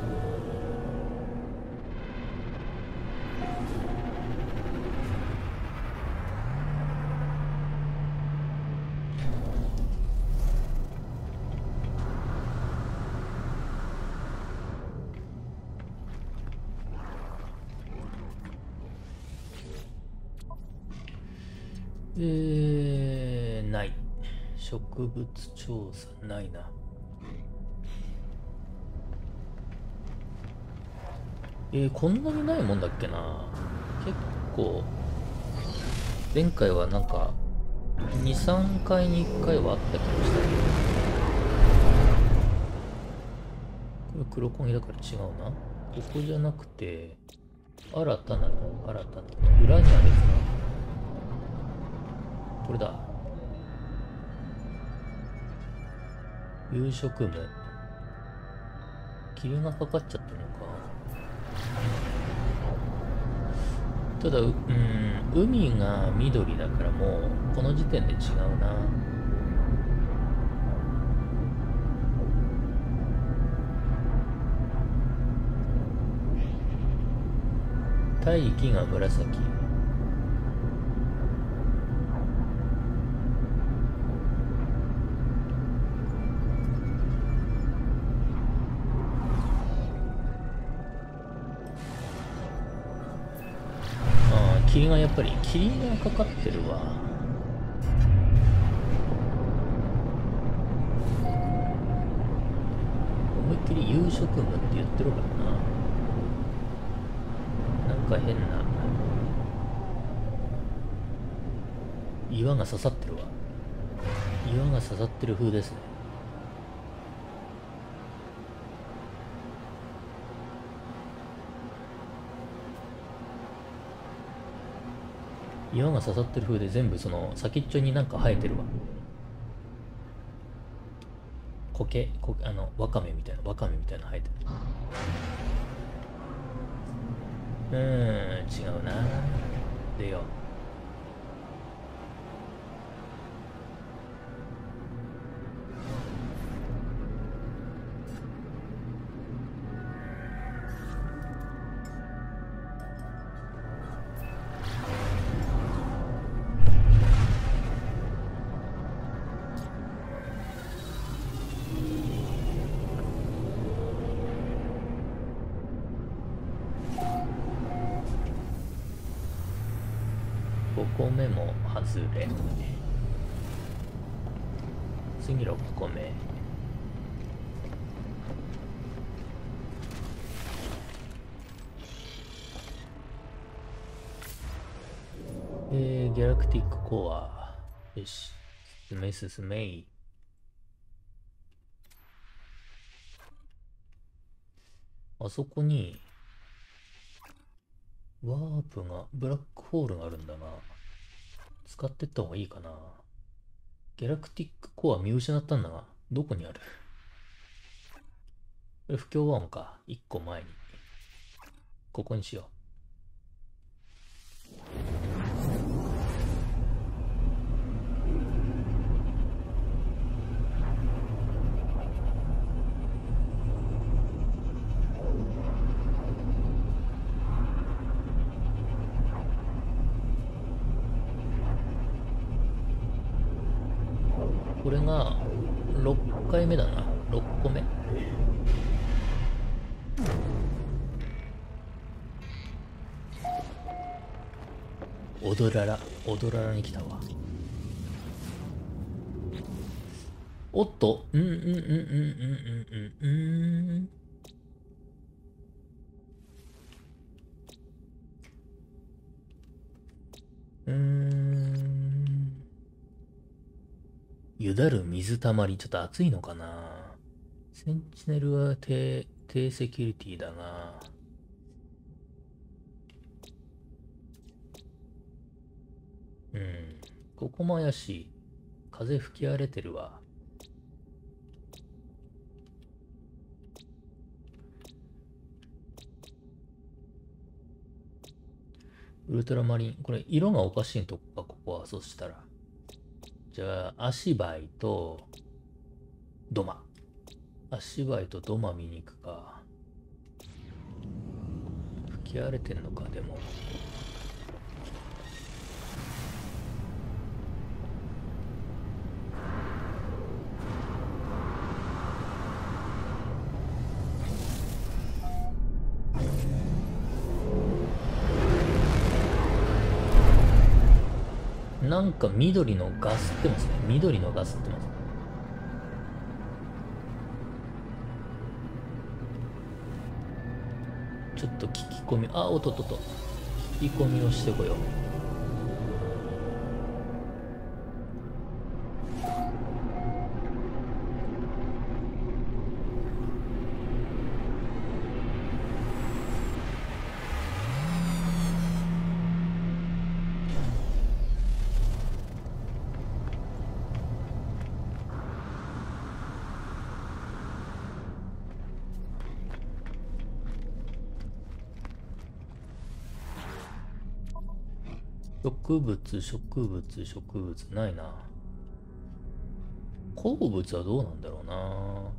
植物調査ないな。えー、こんなにないもんだっけな結構、前回はなんか、2、3回に1回はあった気がしたけど。これ黒コギだから違うな。ここじゃなくて、新たなの、新たなの？裏にあるやつな。これだ。夕食も霧がかかっちゃったのか。ただうん海が緑だからもうこの時点で違うな。大気が紫。ぱり霧がかかってるわ。思いっきり夕食夢って言ってるからな。なんか変な。岩が刺さってるわ。岩が刺さってる風ですね。岩が刺さってる風で全部その先っちょになんか生えてるわ。苔苔あのワカメみたいなワカメみたいな生えてる。うん違うな。でよ。よし進め進めあそこにワープが、ブラックホールがあるんだな。使ってった方がいいかな。ギャラクティックコア見失ったんだが、どこにある？不協和音か。一個前に。ここにしよう。これが6回目だな6個目踊らら踊ららに来たわ。おっと。うんうんうんうんうん。うん。うん。うん。ゆだる水たまり、ちょっと暑いのかなセンチネルは低、低セキュリティだなうん。ここも怪しい。風吹き荒れてるわ。ウルトラマリン。これ、色がおかしいとこか、ここは。そしたら。じゃあ、足場と土間。足場と土間見に行くか。吹き荒れてんのか、でも。なんか緑のガスってますね。緑のガスってます。ちょっと聞き込み、あ、おっとっとっと。聞き込みをしてこよう。植物、植物、植物、ないな。鉱物はどうなんだろうな。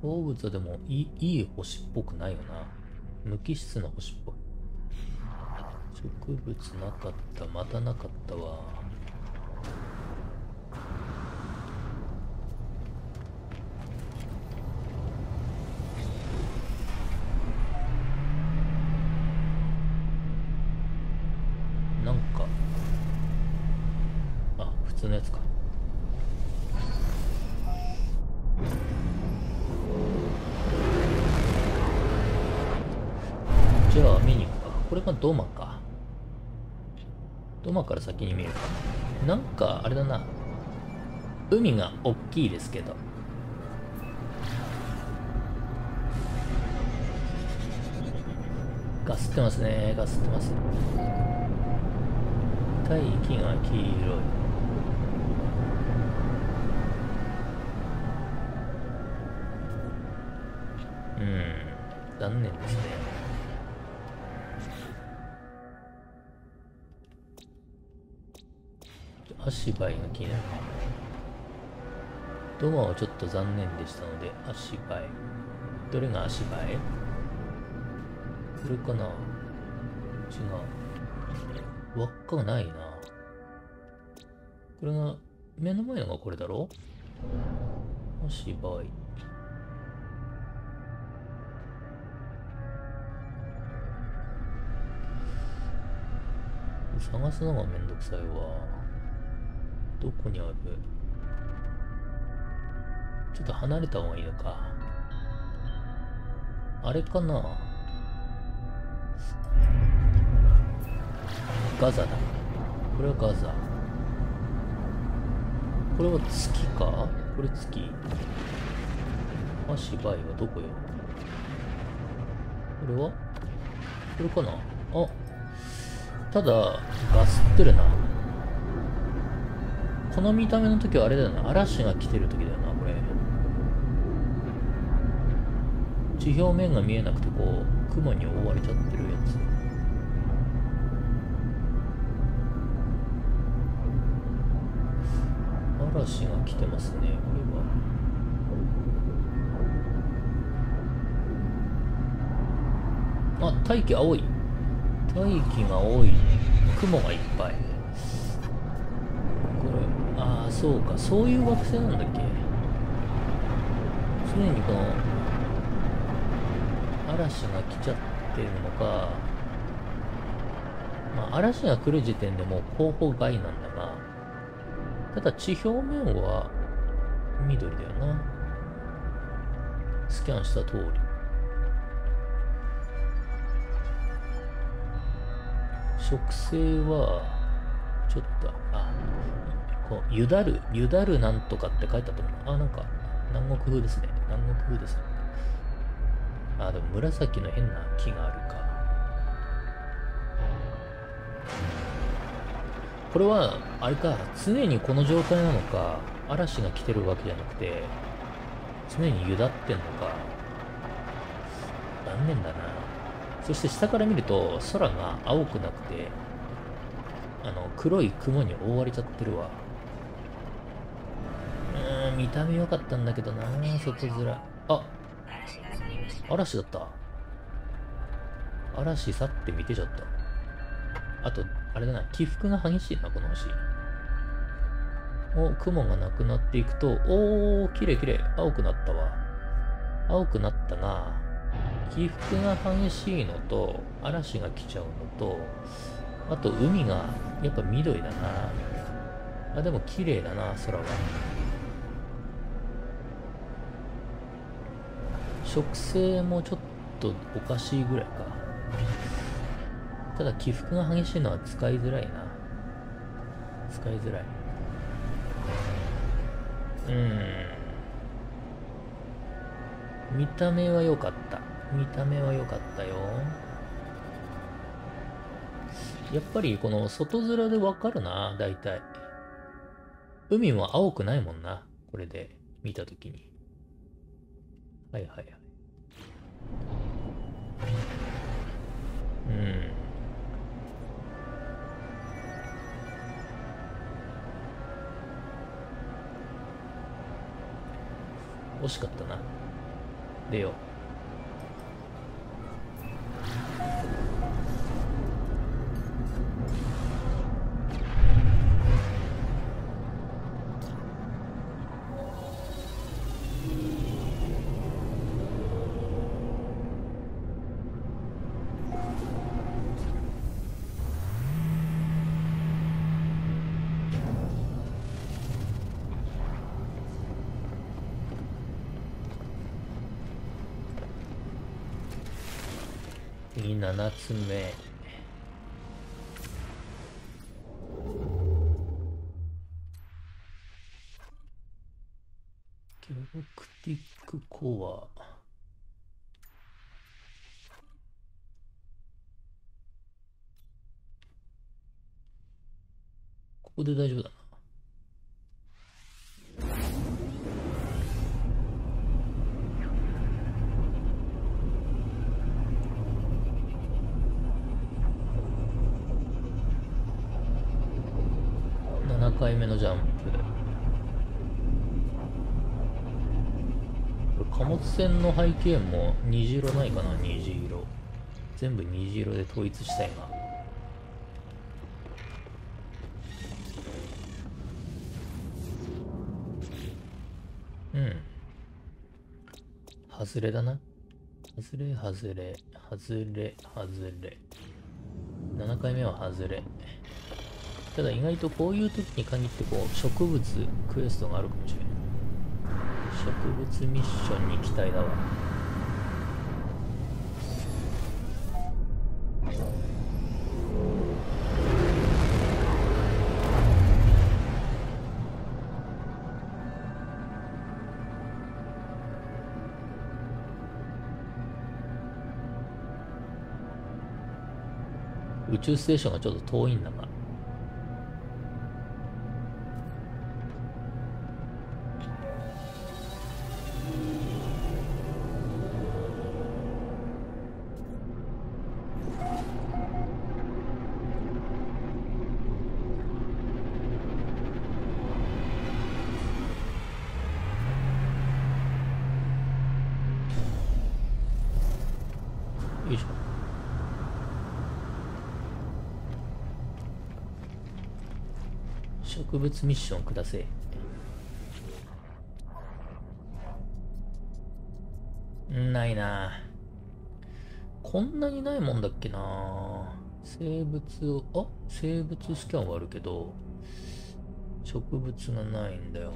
鉱物はでもいいいい星っぽくないよな。無機質な星っぽい。植物なかった、またなかったわ。海が大きいですけど。ガスってますね。ガスってます。大気が黄色い。ドアはちょっと残念でしたので、足場へどれが足場へこれかな？違う。輪っかがないな。これが、目の前のがこれだろ？足場へ探すのがめんどくさいわ。どこにある？ちょっと離れた方がいいのか。あれかなガザだ。これはガザ。これは月かこれ月。足バイはどこよこれは？これかなあ、ただ、ガスってるな。この見た目の時はあれだよな。嵐が来てる時だよな、これ。地表面が見えなくて、こう、雲に覆われちゃってるやつ。嵐が来てますね、これは。あ、大気青い。大気が多い。雲がいっぱい。これ、ああ、そうか。そういう惑星なんだっけ？常にこの、嵐が来ちゃってるのか、まあ、嵐が来る時点でもう候補外なんだが、ただ地表面は緑だよな。スキャンした通り。植生は、ちょっと、あ、こう、ゆだる、ゆだるなんとかって書いてあったもん。あ、なんか、南国風ですね。南国風ですね。あ、でも紫の変な木があるか。これは、あれか、常にこの状態なのか、嵐が来てるわけじゃなくて、常にゆだってんのか、残念だな。そして下から見ると空が青くなくて、あの、黒い雲に覆われちゃってるわ。うん、見た目良かったんだけどな、外面。あ嵐だった。嵐去って見てちゃった。あと、あれだな、起伏が激しいな、この星。お、雲がなくなっていくと、おー、綺麗綺麗、青くなったわ。青くなったが、起伏が激しいのと、嵐が来ちゃうのと、あと海がやっぱ緑だな。あ、でも綺麗だな、空は。植生もちょっとおかしいぐらいか。ただ起伏が激しいのは使いづらいな。使いづらい。うん。見た目は良かった。見た目は良かったよ。やっぱりこの外面でわかるな、大体。海も青くないもんな、これで見たときに。はいはいはい。うん。惜しかったな。出よう。つ目ギャラクティックコア。ここで大丈夫だな。のジャンプ。貨物船の背景も虹色ないかな虹色。全部虹色で統一したいな。うん。外れだな。外れ外れ外れ外れ。7回目は外れ。ただ意外とこういう時に限ってこう植物クエストがあるかもしれない。植物ミッションに期待だわ。宇宙ステーションがちょっと遠いんだが。ミッションくだせないな。こんなにないもんだっけな。生物をあ？生物スキャンはあるけど植物がないんだよ。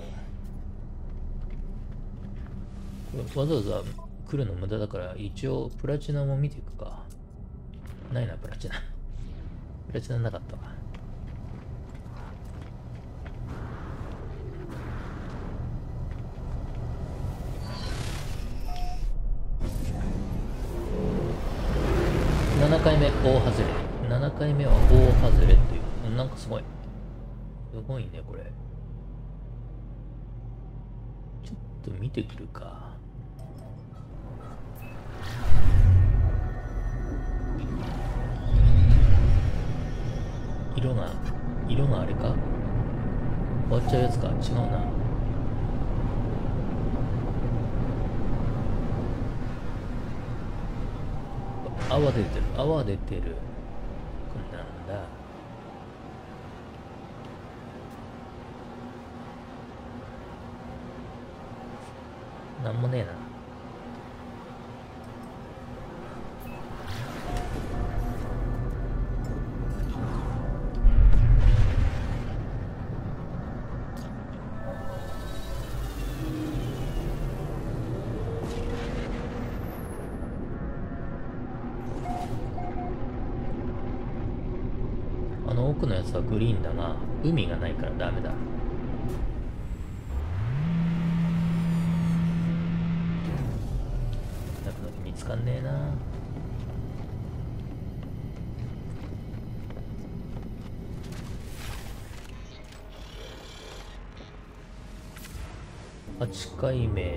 これわざわざ来るの無駄だから一応プラチナも見ていくか。ないなプラチナ。プラチナなかったわ。すごい。すごいねこれ。ちょっと見てくるか。色が色があれか？終わっちゃうやつか？違うな。泡出てる泡出てる。こんなんだ？なんもねえな。8回目。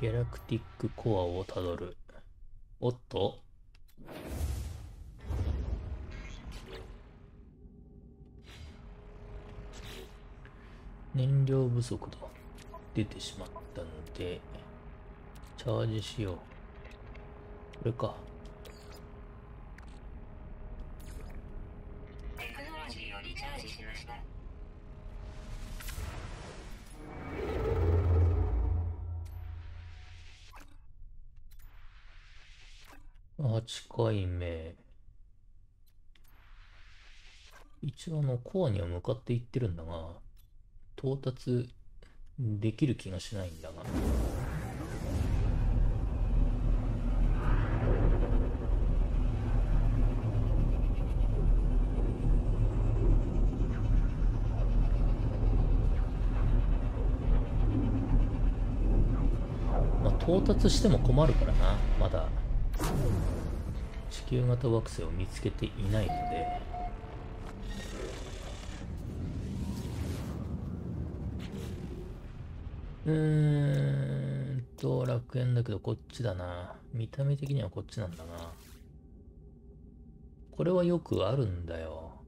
ギャラクティックコアをたどる。おっと。燃料不足と出てしまったのでチャージしよう。これか。8回目。一応あのコアには向かっていってるんだが到達できる気がしないんだが。まあ到達しても困るからなまだ。球型惑星を見つけていないのでうーんと楽園だけどこっちだな。見た目的にはこっちなんだな。これはよくあるんだよ。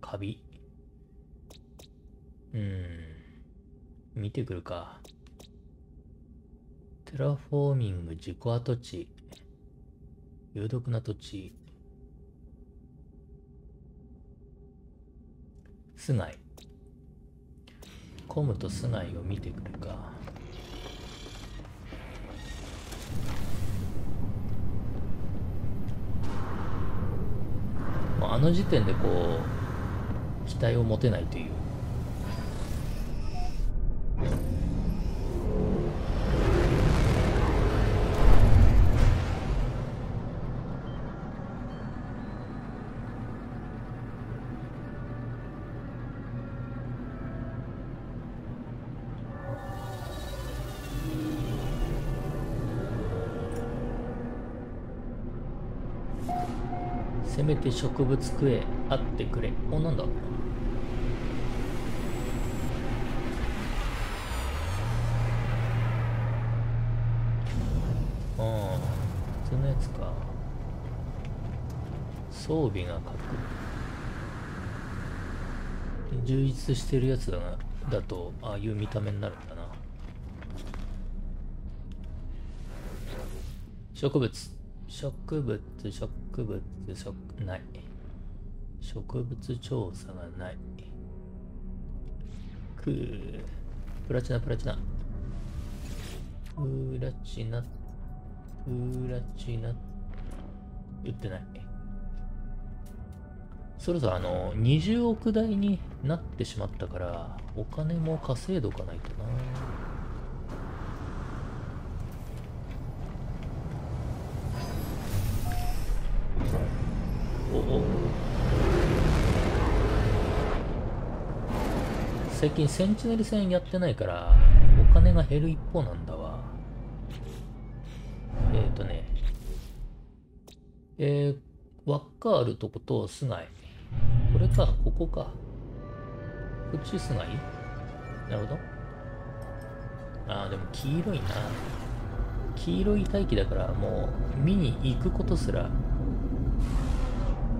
カビ。うん。見てくるか。テラフォーミング自己跡地。有毒な土地。須イ。コムと須イを見てくるか。あの時点でこう、期待を持てないという。せめて植物食えあってくれ。おなんだああそのやつか装備が各充実してるやつだな。だとああいう見た目になるんだな。植物。植物植物植ない。植物調査がない。くー。プラチナプラチナ。プラチナプラチナ。言ってない。そろそろあの20億台になってしまったからお金も稼いどかないとな。おお。最近センチネル戦やってないからお金が減る一方なんだわ。えっ、ー、とね。えー、ワッカールとことスガイ。これかここかこっちスガイなるほどああでも黄色いな黄色い大気だからもう見に行くことすら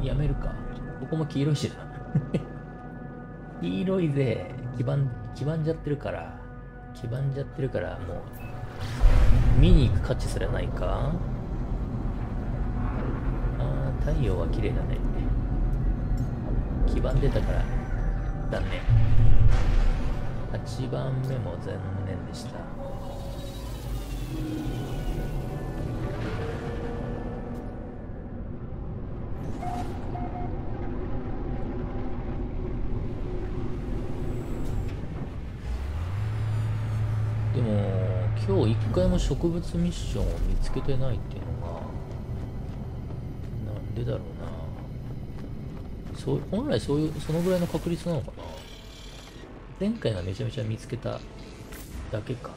やめるか。ここも黄色いしな。黄色いぜ。黄ばん、黄ばんじゃってるから。黄ばんじゃってるから、もう、見に行く価値すらないかああ、太陽は綺麗だね。黄ばんでたから、残念。8番目も残念でしたでも。今日一回も植物ミッションを見つけてないっていうのがなんでだろうそう本来そういうそのぐらいの確率なのかな。前回がめちゃめちゃ見つけただけか。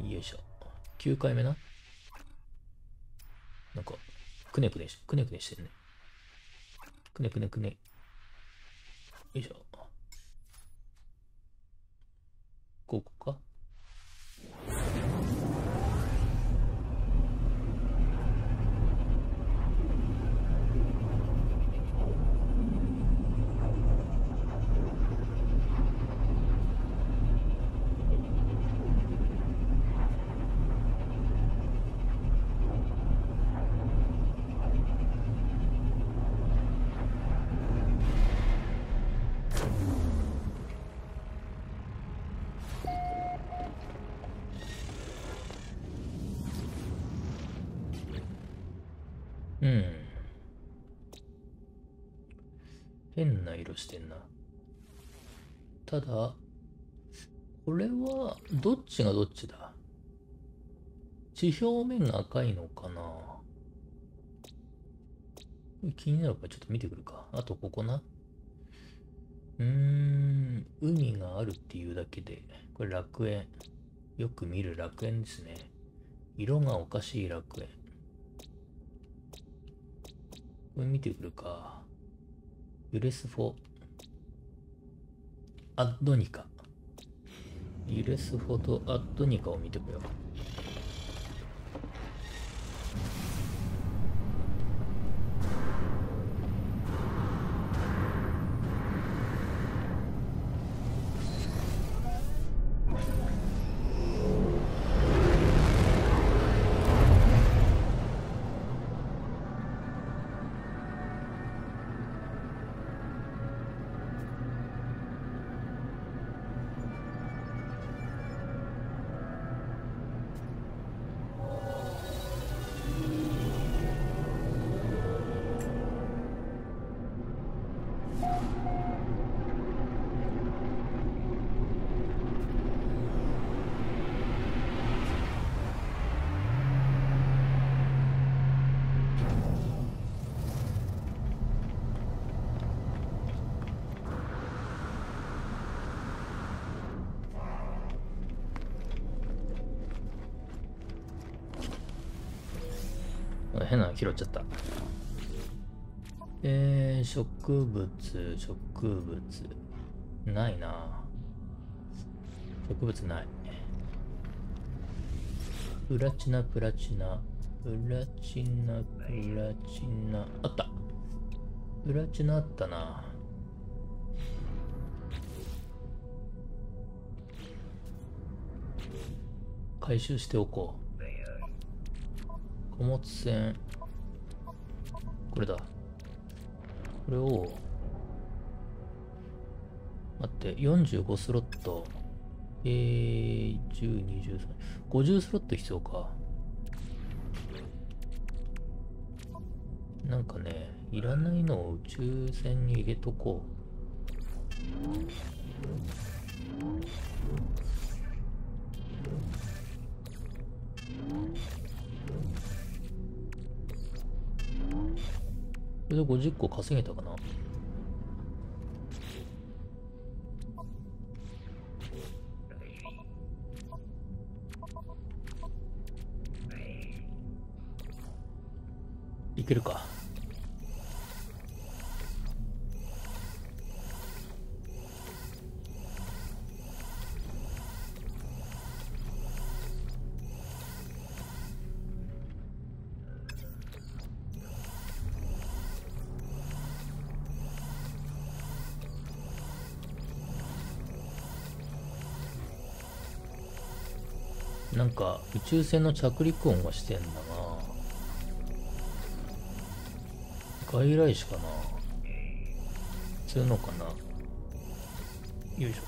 よいしょ。9回目な。なんかくねくねしくねくねしてるね。くねくねくね。よいしょ。ここかうん。変な色してんな。ただ、これは、どっちがどっちだ？地表面が赤いのかな？気になるからちょっと見てくるか。あとここな？うーん、海があるっていうだけで、これ楽園。よく見る楽園ですね。色がおかしい楽園。これ見てくるか。ユレスフォ。アッドニカ。ユレスフォとアッドニカを見てこよう。拾っちゃった。えー、植物、植物。ないな植物ない。プラチナ、プラチナ。プラチナ、プラチナ。あったプラチナあったな回収しておこう。貨物船。これだ。これを、待って、45スロット。えー、10、20、50スロット必要か。なんかね、いらないのを宇宙船に入れとこう。れで50個稼げたかないけるか。なんか宇宙船の着陸音がしてんだな外来種かな？普通のかな？よいしょ。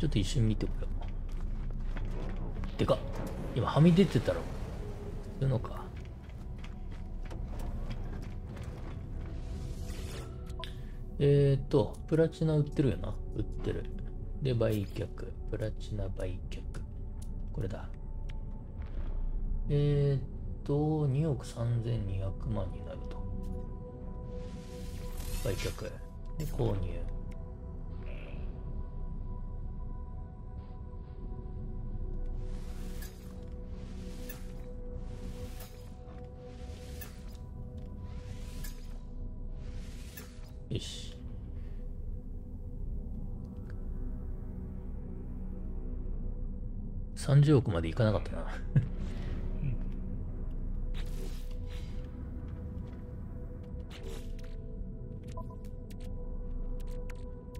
ちょっと一瞬見てこよう。でかっ今はみ出てたら普通のかえーと、プラチナ売ってるよな。売ってる。で、売却。プラチナ売却。これだ。えーと、2億3200万になると。売却。で、購入。30億までいかなかったな。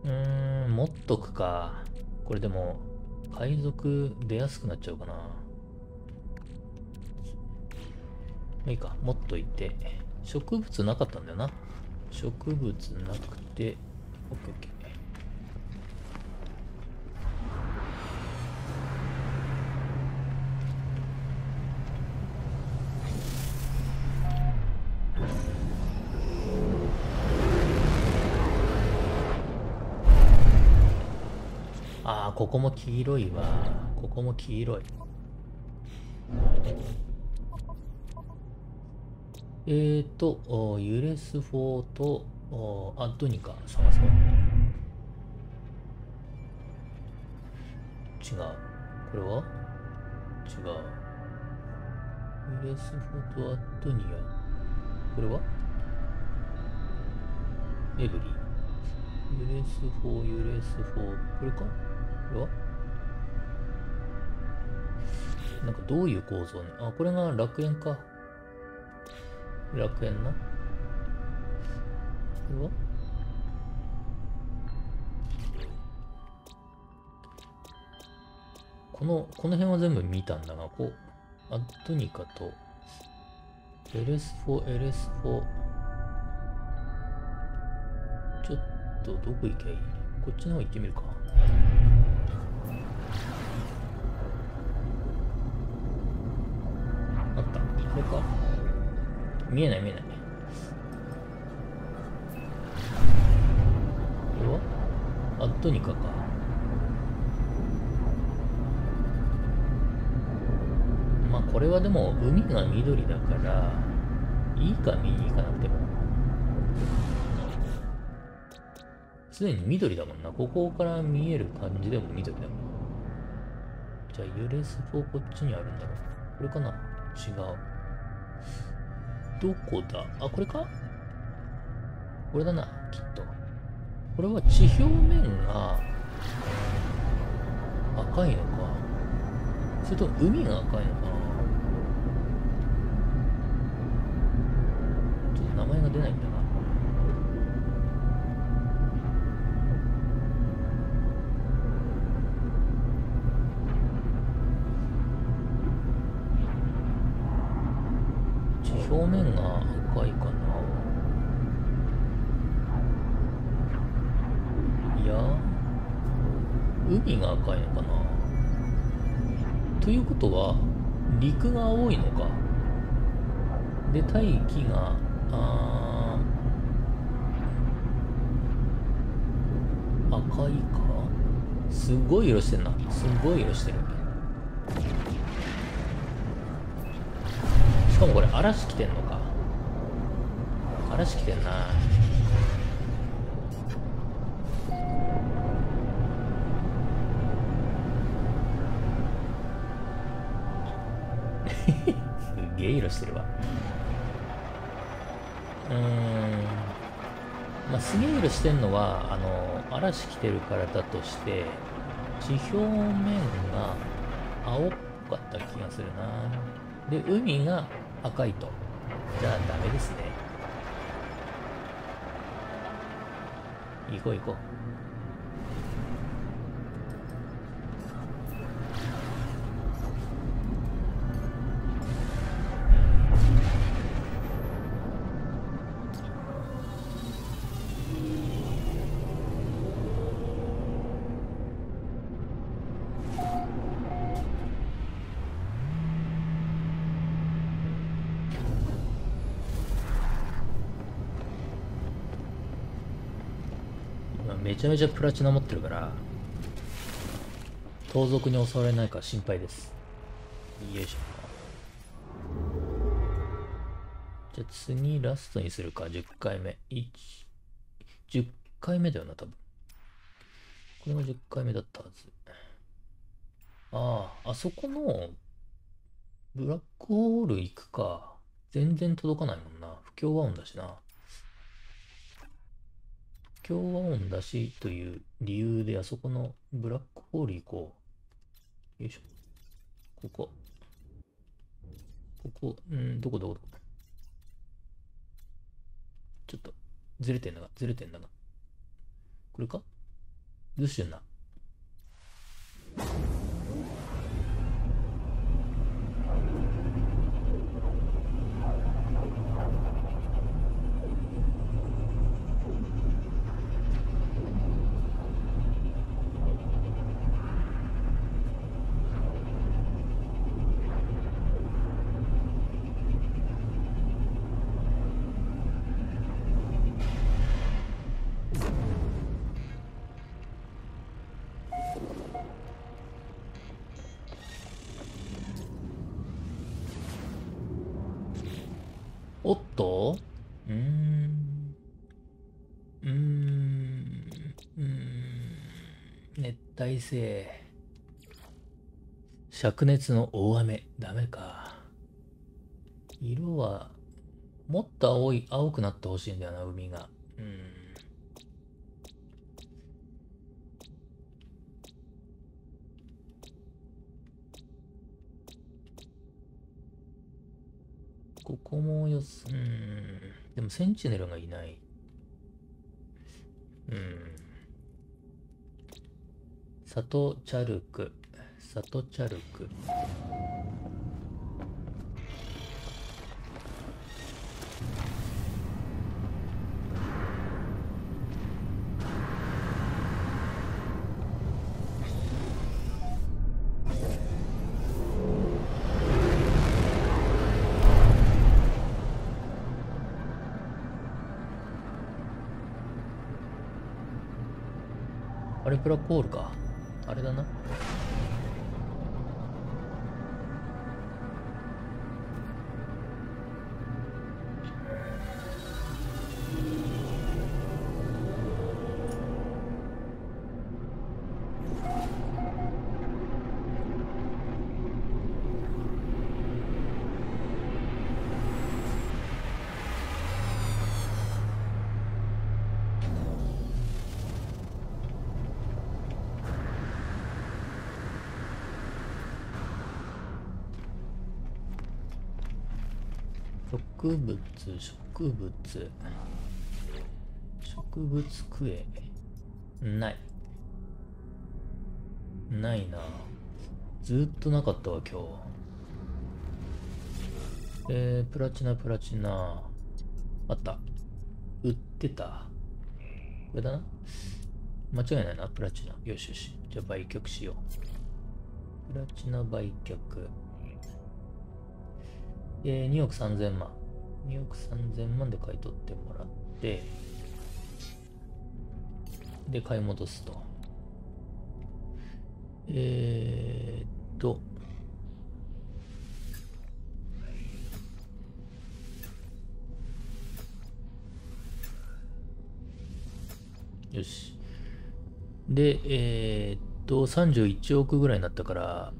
うーん、持っとくか。これでも、海賊出やすくなっちゃうかな。まあいいか、持っといて。植物なかったんだよな。植物なくて、オッケーオッケー。ここも黄色いわ。ここも黄色い。えーと、ユレスフォーと、おあ、どにか探そう。違う。これは？違う。ユレスフォーとアットニア。これは？エブリ。ユレスフォー、ユレスフォー。これか？れはなんかどういう構造ね。あ、これが楽園か。楽園な。これはこの、この辺は全部見たんだが、こう、アットニカと、LS4、LS4、ちょっとどこ行けばいい？こっちの方行ってみるか。れか見えない見えない。これはアットニカか。まあこれはでも海が緑だから、いいか見に行かなくても。すでに緑だもんな。ここから見える感じでも緑だもん。じゃあ、揺れスポこっちにあるんだろう。これかな？違う。どこだ？あ、これか？これだな、きっと。これは地表面が赤いのか？それとも海が赤いのかちょっと名前が出ないんだな。地表面いのか。で大気があ赤いか？すごい色してんな。すごい色してるしかもこれ嵐来てんのか。嵐来てんな。してるわ。うーん。まあすげえ色してんのはあの嵐来てるからだとして地表面が青かった気がするな。で海が赤いと。じゃあダメですね。行こう行こう。ちゃめちゃプラチナ持ってるから盗賊に襲われないか心配です。よいしょ。じゃあ次ラストにするか。10回目1 10回目だよな多分。これが10回目だったはず。あああそこのブラックホール行くか。全然届かないもんな。不協和音だしな不協和音だしという理由であそこのブラックホール行こう。よいしょ。ここ。ここ、うん、どこどこどこ。ちょっと、ずれてんだが、ずれてんだが。これか？どうしてんだ？おっと？うーん。うーん。うーん。熱帯性。灼熱の大雨。ダメか。色は、もっと青い、青くなってほしいんだよな、海が。うん。ここもよす、うん。でもセンチネルがいない。うん。サトチャルク。サトチャルク。プラコールか。植物、植物。植物食え。ない。ないな。ずっとなかったわ、今日。えー、プラチナ、プラチナ。あった。売ってた。これだな。間違いないな、プラチナ。よしよし。じゃあ売却しよう。プラチナ売却。えー、2億3000万。2億3000万で買い取ってもらって、で、買い戻すと。えーっと、よし。で、えーっと、31億ぐらいになったから、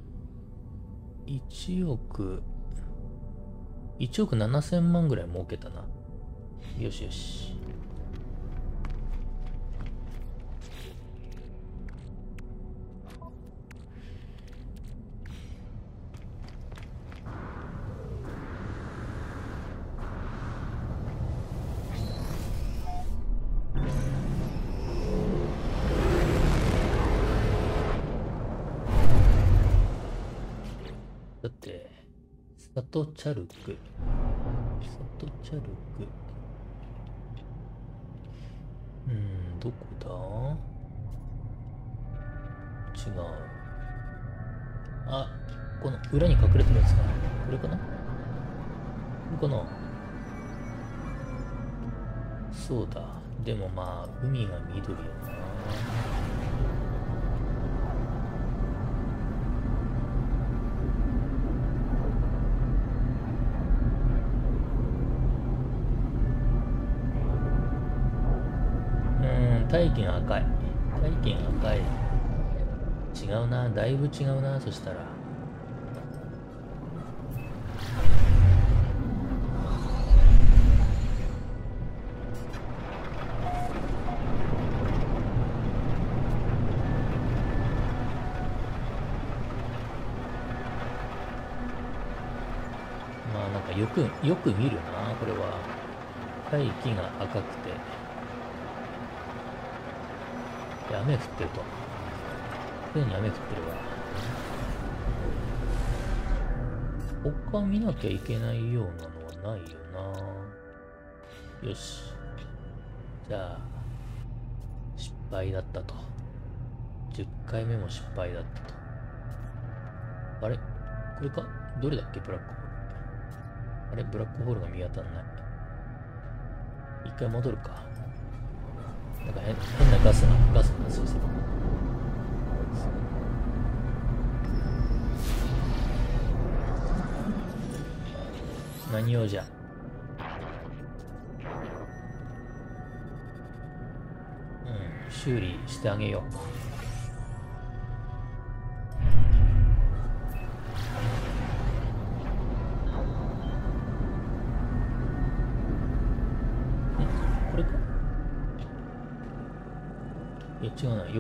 1億、1億7000万ぐらい儲けたな。よしよし。だって、サトチャルク。トチャルク。うん、どこだ？違う。あ、この裏に隠れてるやつか。これかな？これかなそうだ。でもまあ、海が緑よな。赤い。違うな、だいぶ違うな、そしたら。まあなんかよく、よく見るな、これは。大気が赤くて。雨降ってると。すでに雨降ってるわ。他見なきゃいけないようなのはないよな。よし。じゃあ、失敗だったと。10回目も失敗だったと。あれ？これか？どれだっけ？ブラックホール。あれ？ブラックホールが見当たらない。一回戻るか。なんか変なガスが、ガスが発生する。何用じゃうん、修理してあげよう。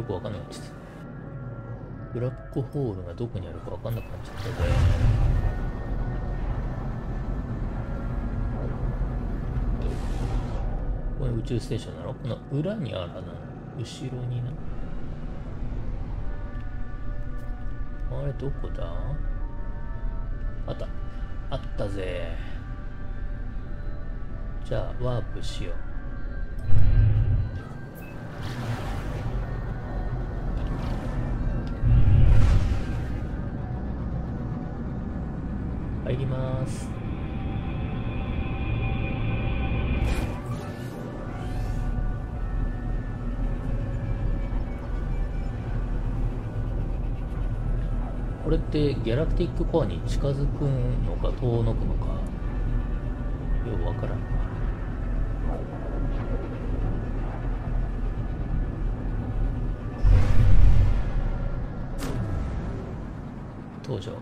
よくわかんなくなっちゃった。ブラックホールがどこにあるかわかんなくなっちゃったので。これ宇宙ステーションなの？この裏にあるな。後ろにな。あれ、どこだ？あった。あったぜ。じゃあ、ワープしよう。ギャラクティックコアに近づくのか遠のくのかよくわからん。な登場。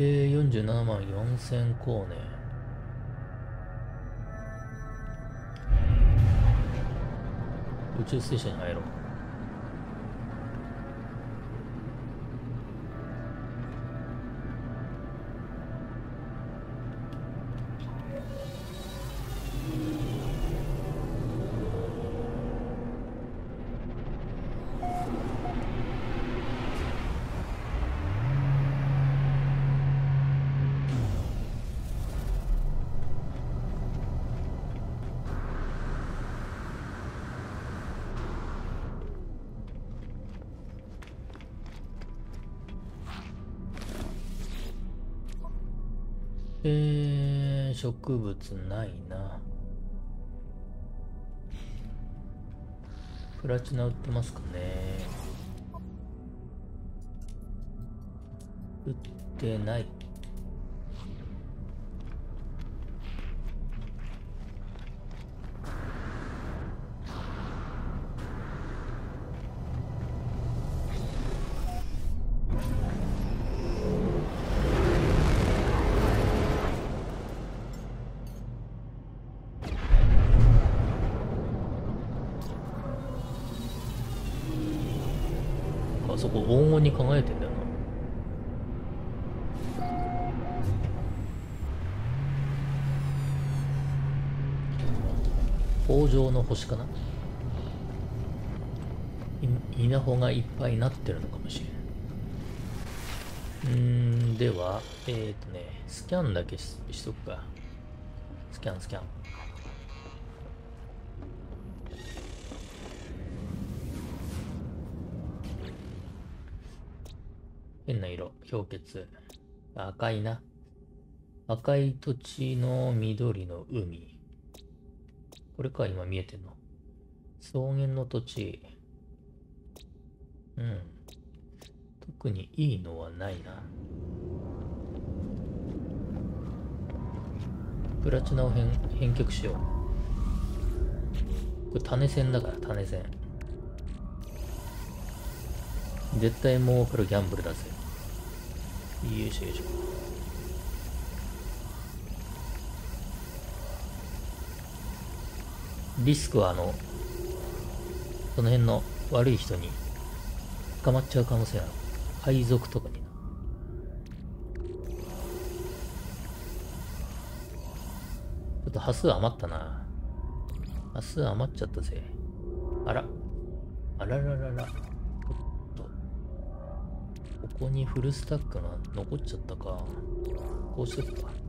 えー、47万4000光年。宇宙ステーションに入ろう。植物ないな。プラチナ売ってますかね売ってない。あそこ黄金に輝いてんだよな。豊穣の星かな？稲穂がいっぱいなってるのかもしれん。うーん、では、えっ、ー、とね、スキャンだけししとくか。スキャン、スキャン。変な色、氷結。赤いな。赤い土地の緑の海。これか、今見えてんの？草原の土地。うん。特にいいのはないな。プラチナを返返却しよう。これ種線だから、種線。絶対儲かるギャンブルだぜ。よいしょよいしょ。リスクはあの、その辺の悪い人に捕まっちゃう可能性ある。海賊とかにな。ちょっと端数余ったな。端数余っちゃったぜ。あら。あらららら。ちょっと。ここにフルスタックが残っちゃったか。こうしとくか。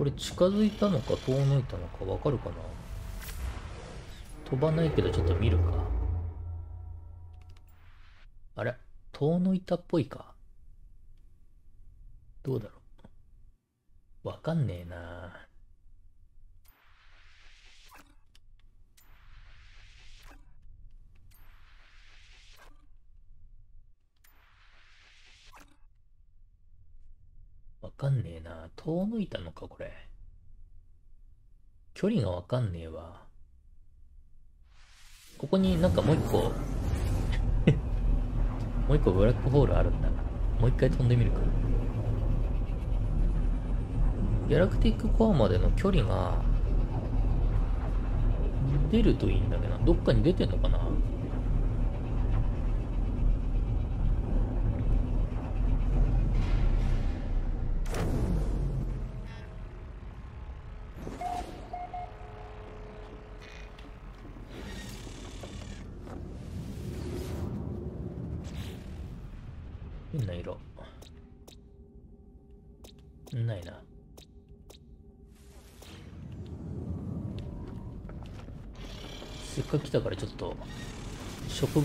これ近づいたのか遠のいたのかわかるかな？飛ばないけどちょっと見るか？あれ？遠のいたっぽいか？どうだろう？わかんねえなわかんねえな遠のいたのかこれ。距離がわかんねえわ。ここになんかもう一個 もう一個ブラックホールあるんだ。もう一回飛んでみるか。ギャラクティックコアまでの距離が出るといいんだけど。どっかに出てんのかな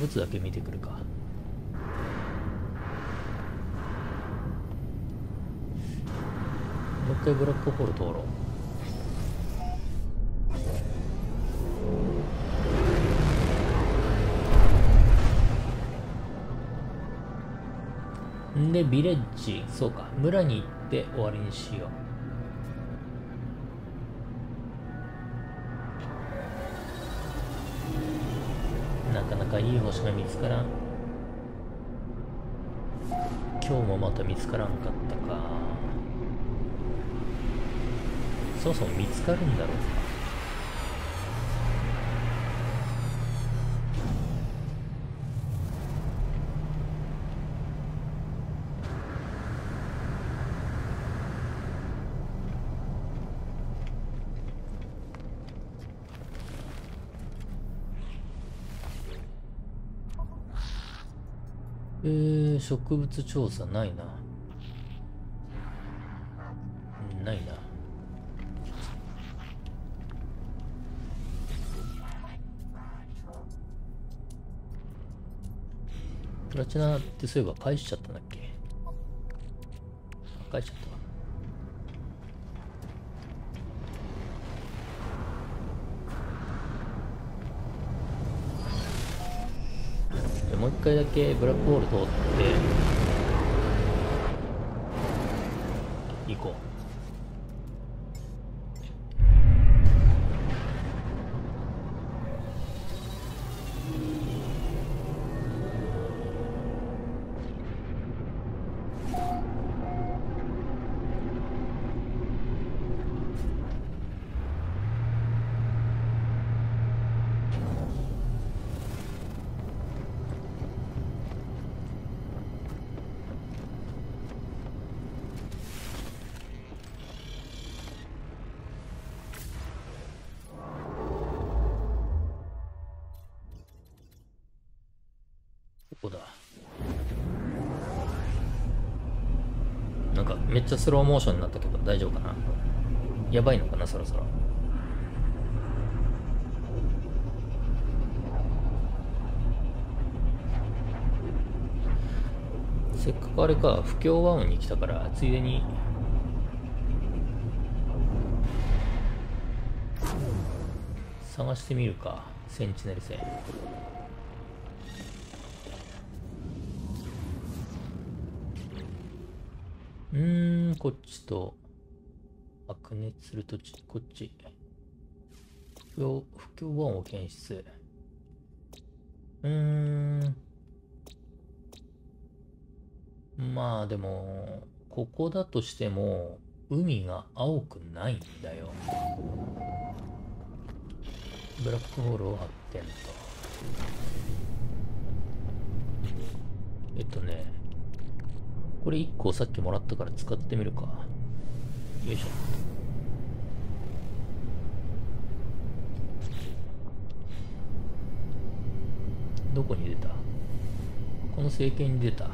物だけ見てくるか。もう一回ブラックホール通ろう。んで、ビレッジ、そうか、村に行って終わりにしよう。星が見つからん。今日もまた見つからんかったかそもそも見つかるんだろうか植物調査ないな。ないな。プラチナってそういえば返しちゃったんだっけ？返しちゃったわ。もう一回だけブラックホール通ってめっちゃスローモーションになったけど大丈夫かな？やばいのかなそろそろ。せっかくあれか不協和音に来たからついでに。探してみるかセンチネル戦こっちと白熱するとちこっち。不協不協和音を検出。うーん。まあでもここだとしても海が青くないんだよ。ブラックホールを発見と。えっとねこれ1個さっきもらったから使ってみるか。よいしょ。どこに出た？この政権に出た。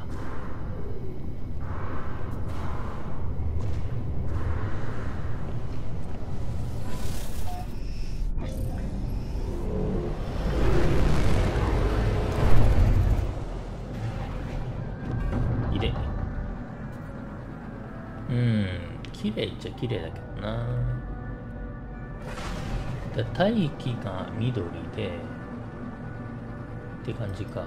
ちゃ綺麗だけどな。大気が緑でって感じか。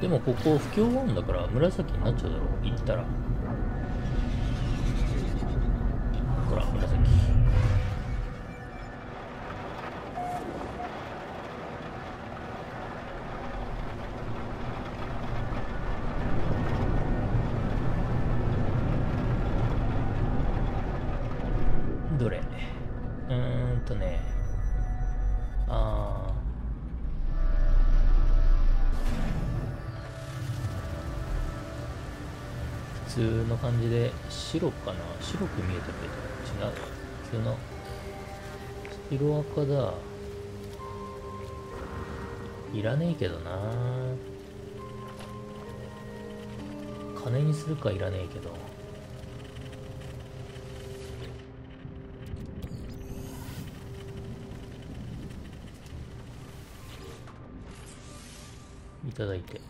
でもここ不協和音だから紫になっちゃうだろう。行ったら。ほら紫。白かな？白く見えてるけど違う。普通の白赤だ。いらねえけどな。金にするかいらねえけど。いただいて。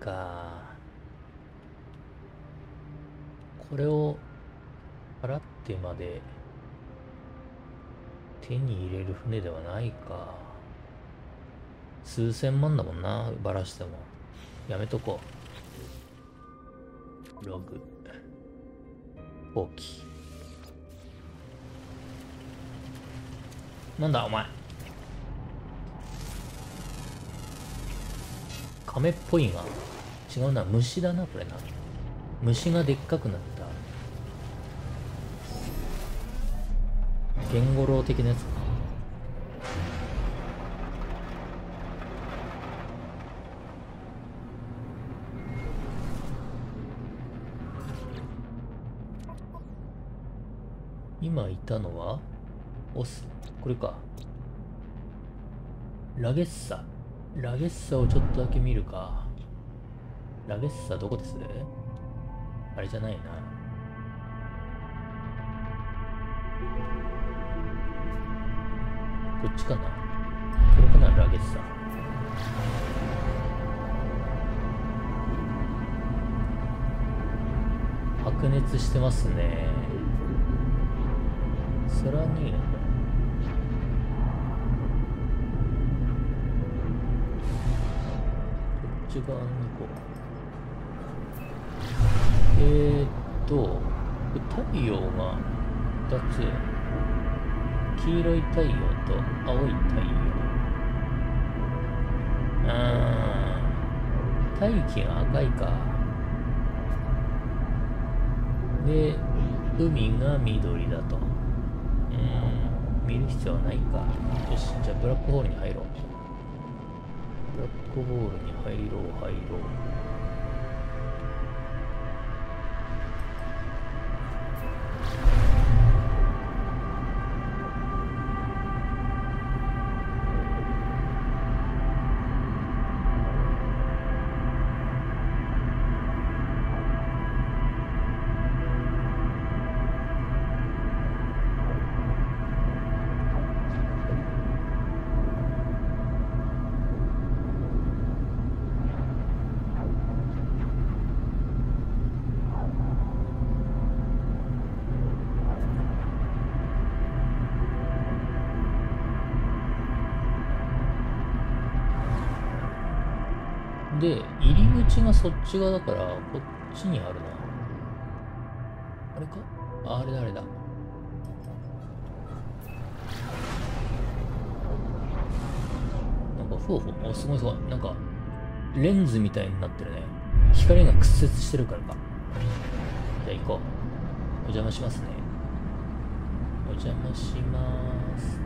か。これを払ってまで手に入れる船ではないか。数千万だもんなばらしても。やめとこう。ログ。放棄なんだお前。亀っぽいが違うな虫だなこれな。虫がでっかくなった。ゲンゴロウ的なやつか。今いたのはオス。これか。ラゲッサ。ラゲッサをちょっとだけ見るか。ラゲッサどこです？あれじゃないな。こっちかな？これかなラゲッサ。白熱してますね。さらに。こっち側に行こう。えー、っと太陽が2つ黄色い太陽と青い太陽。あー大気が赤いか。で海が緑だと。うん。見る必要はないか。よしじゃあブラックホールに入ろう。ブラックホールに入ろう入ろう。そっち側だから、こっちにあるな。あれか？あ、あれだ、あれだ。なんか、ふわふわ、あ、すごいすごい。なんか、レンズみたいになってるね。光が屈折してるからか。じゃあ行こう。お邪魔しますね。お邪魔します。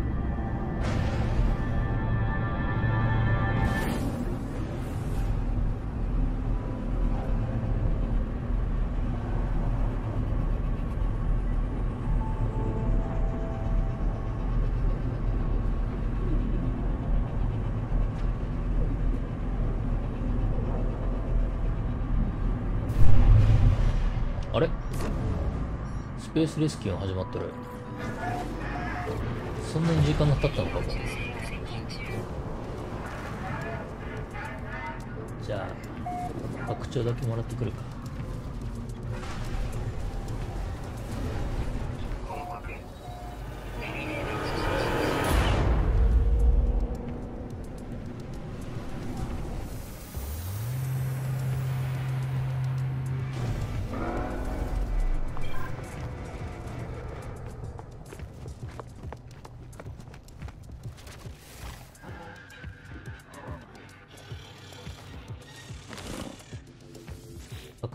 ペースレスキューが始まってる。そんなに時間が経ったのかも。じゃあ白鳥だけもらってくるか。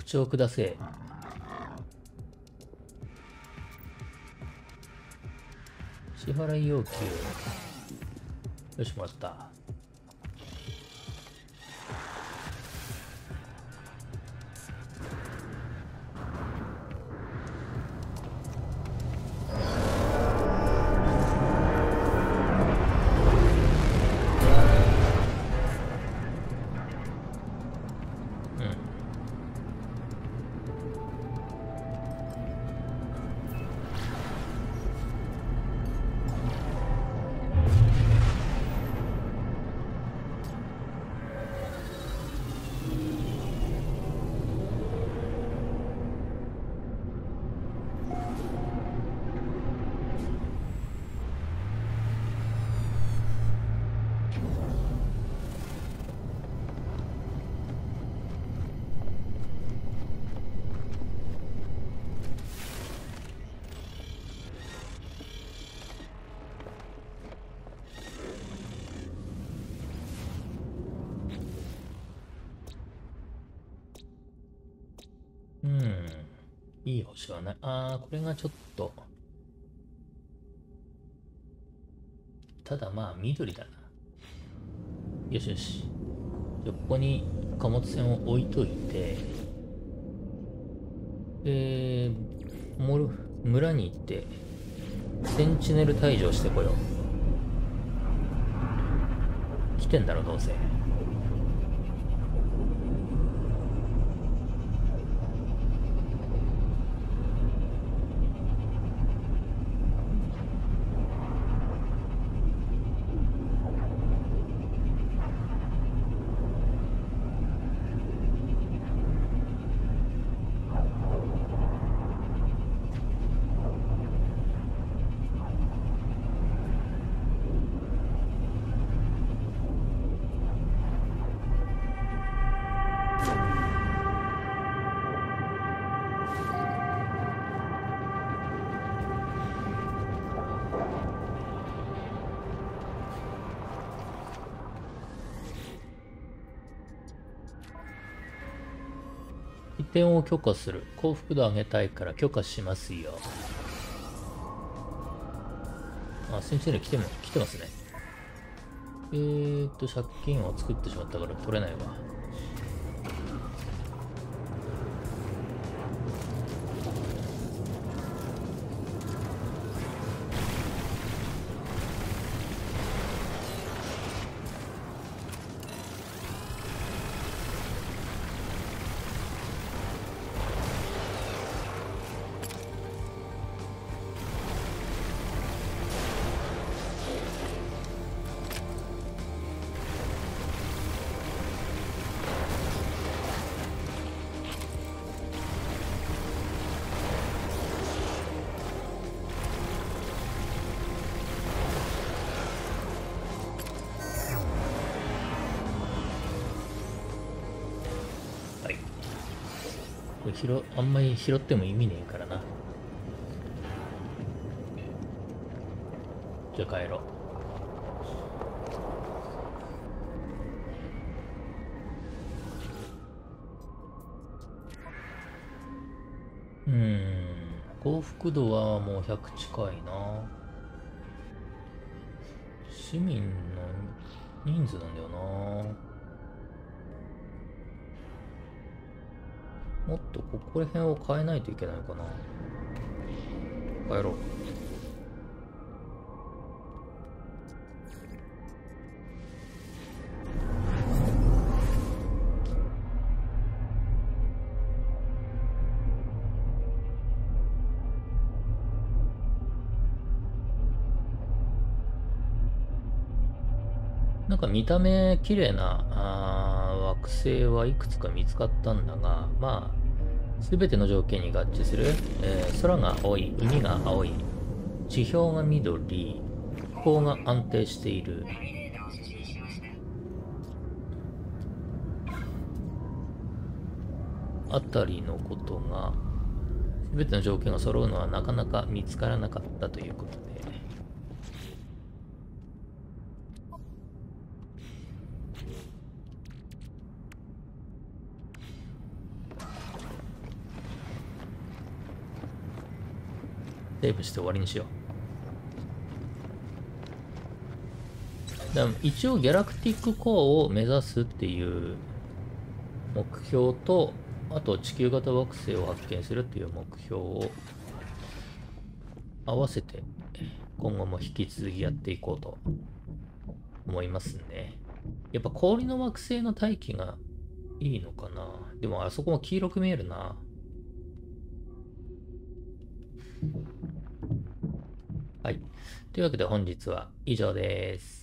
白鳥くだせ。支払い要求。よしもらった。はない。ああ、これがちょっと。ただまあ、緑だな。よしよし。じゃここに貨物船を置いといて、で、もる村に行って、センチネル退場してこよう。来てんだろ、どうせ。転を許可する。幸福度上げたいから許可しますよ。あ、先生に来ても、来てますね。えーっと、借金を作ってしまったから取れないわ。拾、あんまり拾っても意味ねえからな。じゃあ帰ろう。うん。幸福度はもう100近いな。市民の人数なんだよな。もっとここら辺を変えないといけないかな。帰ろか見た目綺麗な惑星はいくつか見つかったんだが、まあ、すべての条件に合致する、えー空が青い、海が青い、地表が緑、気候が安定している。あたりのことが、すべての条件が揃うのはなかなか見つからなかったということで。セーブして終わりにしよう。でも一応ギャラクティックコアを目指すっていう目標と、あと地球型惑星を発見するっていう目標を合わせて今後も引き続きやっていこうと思いますね。やっぱ氷の惑星の大気がいいのかなでもあそこも黄色く見えるな。はい。というわけで本日は以上です。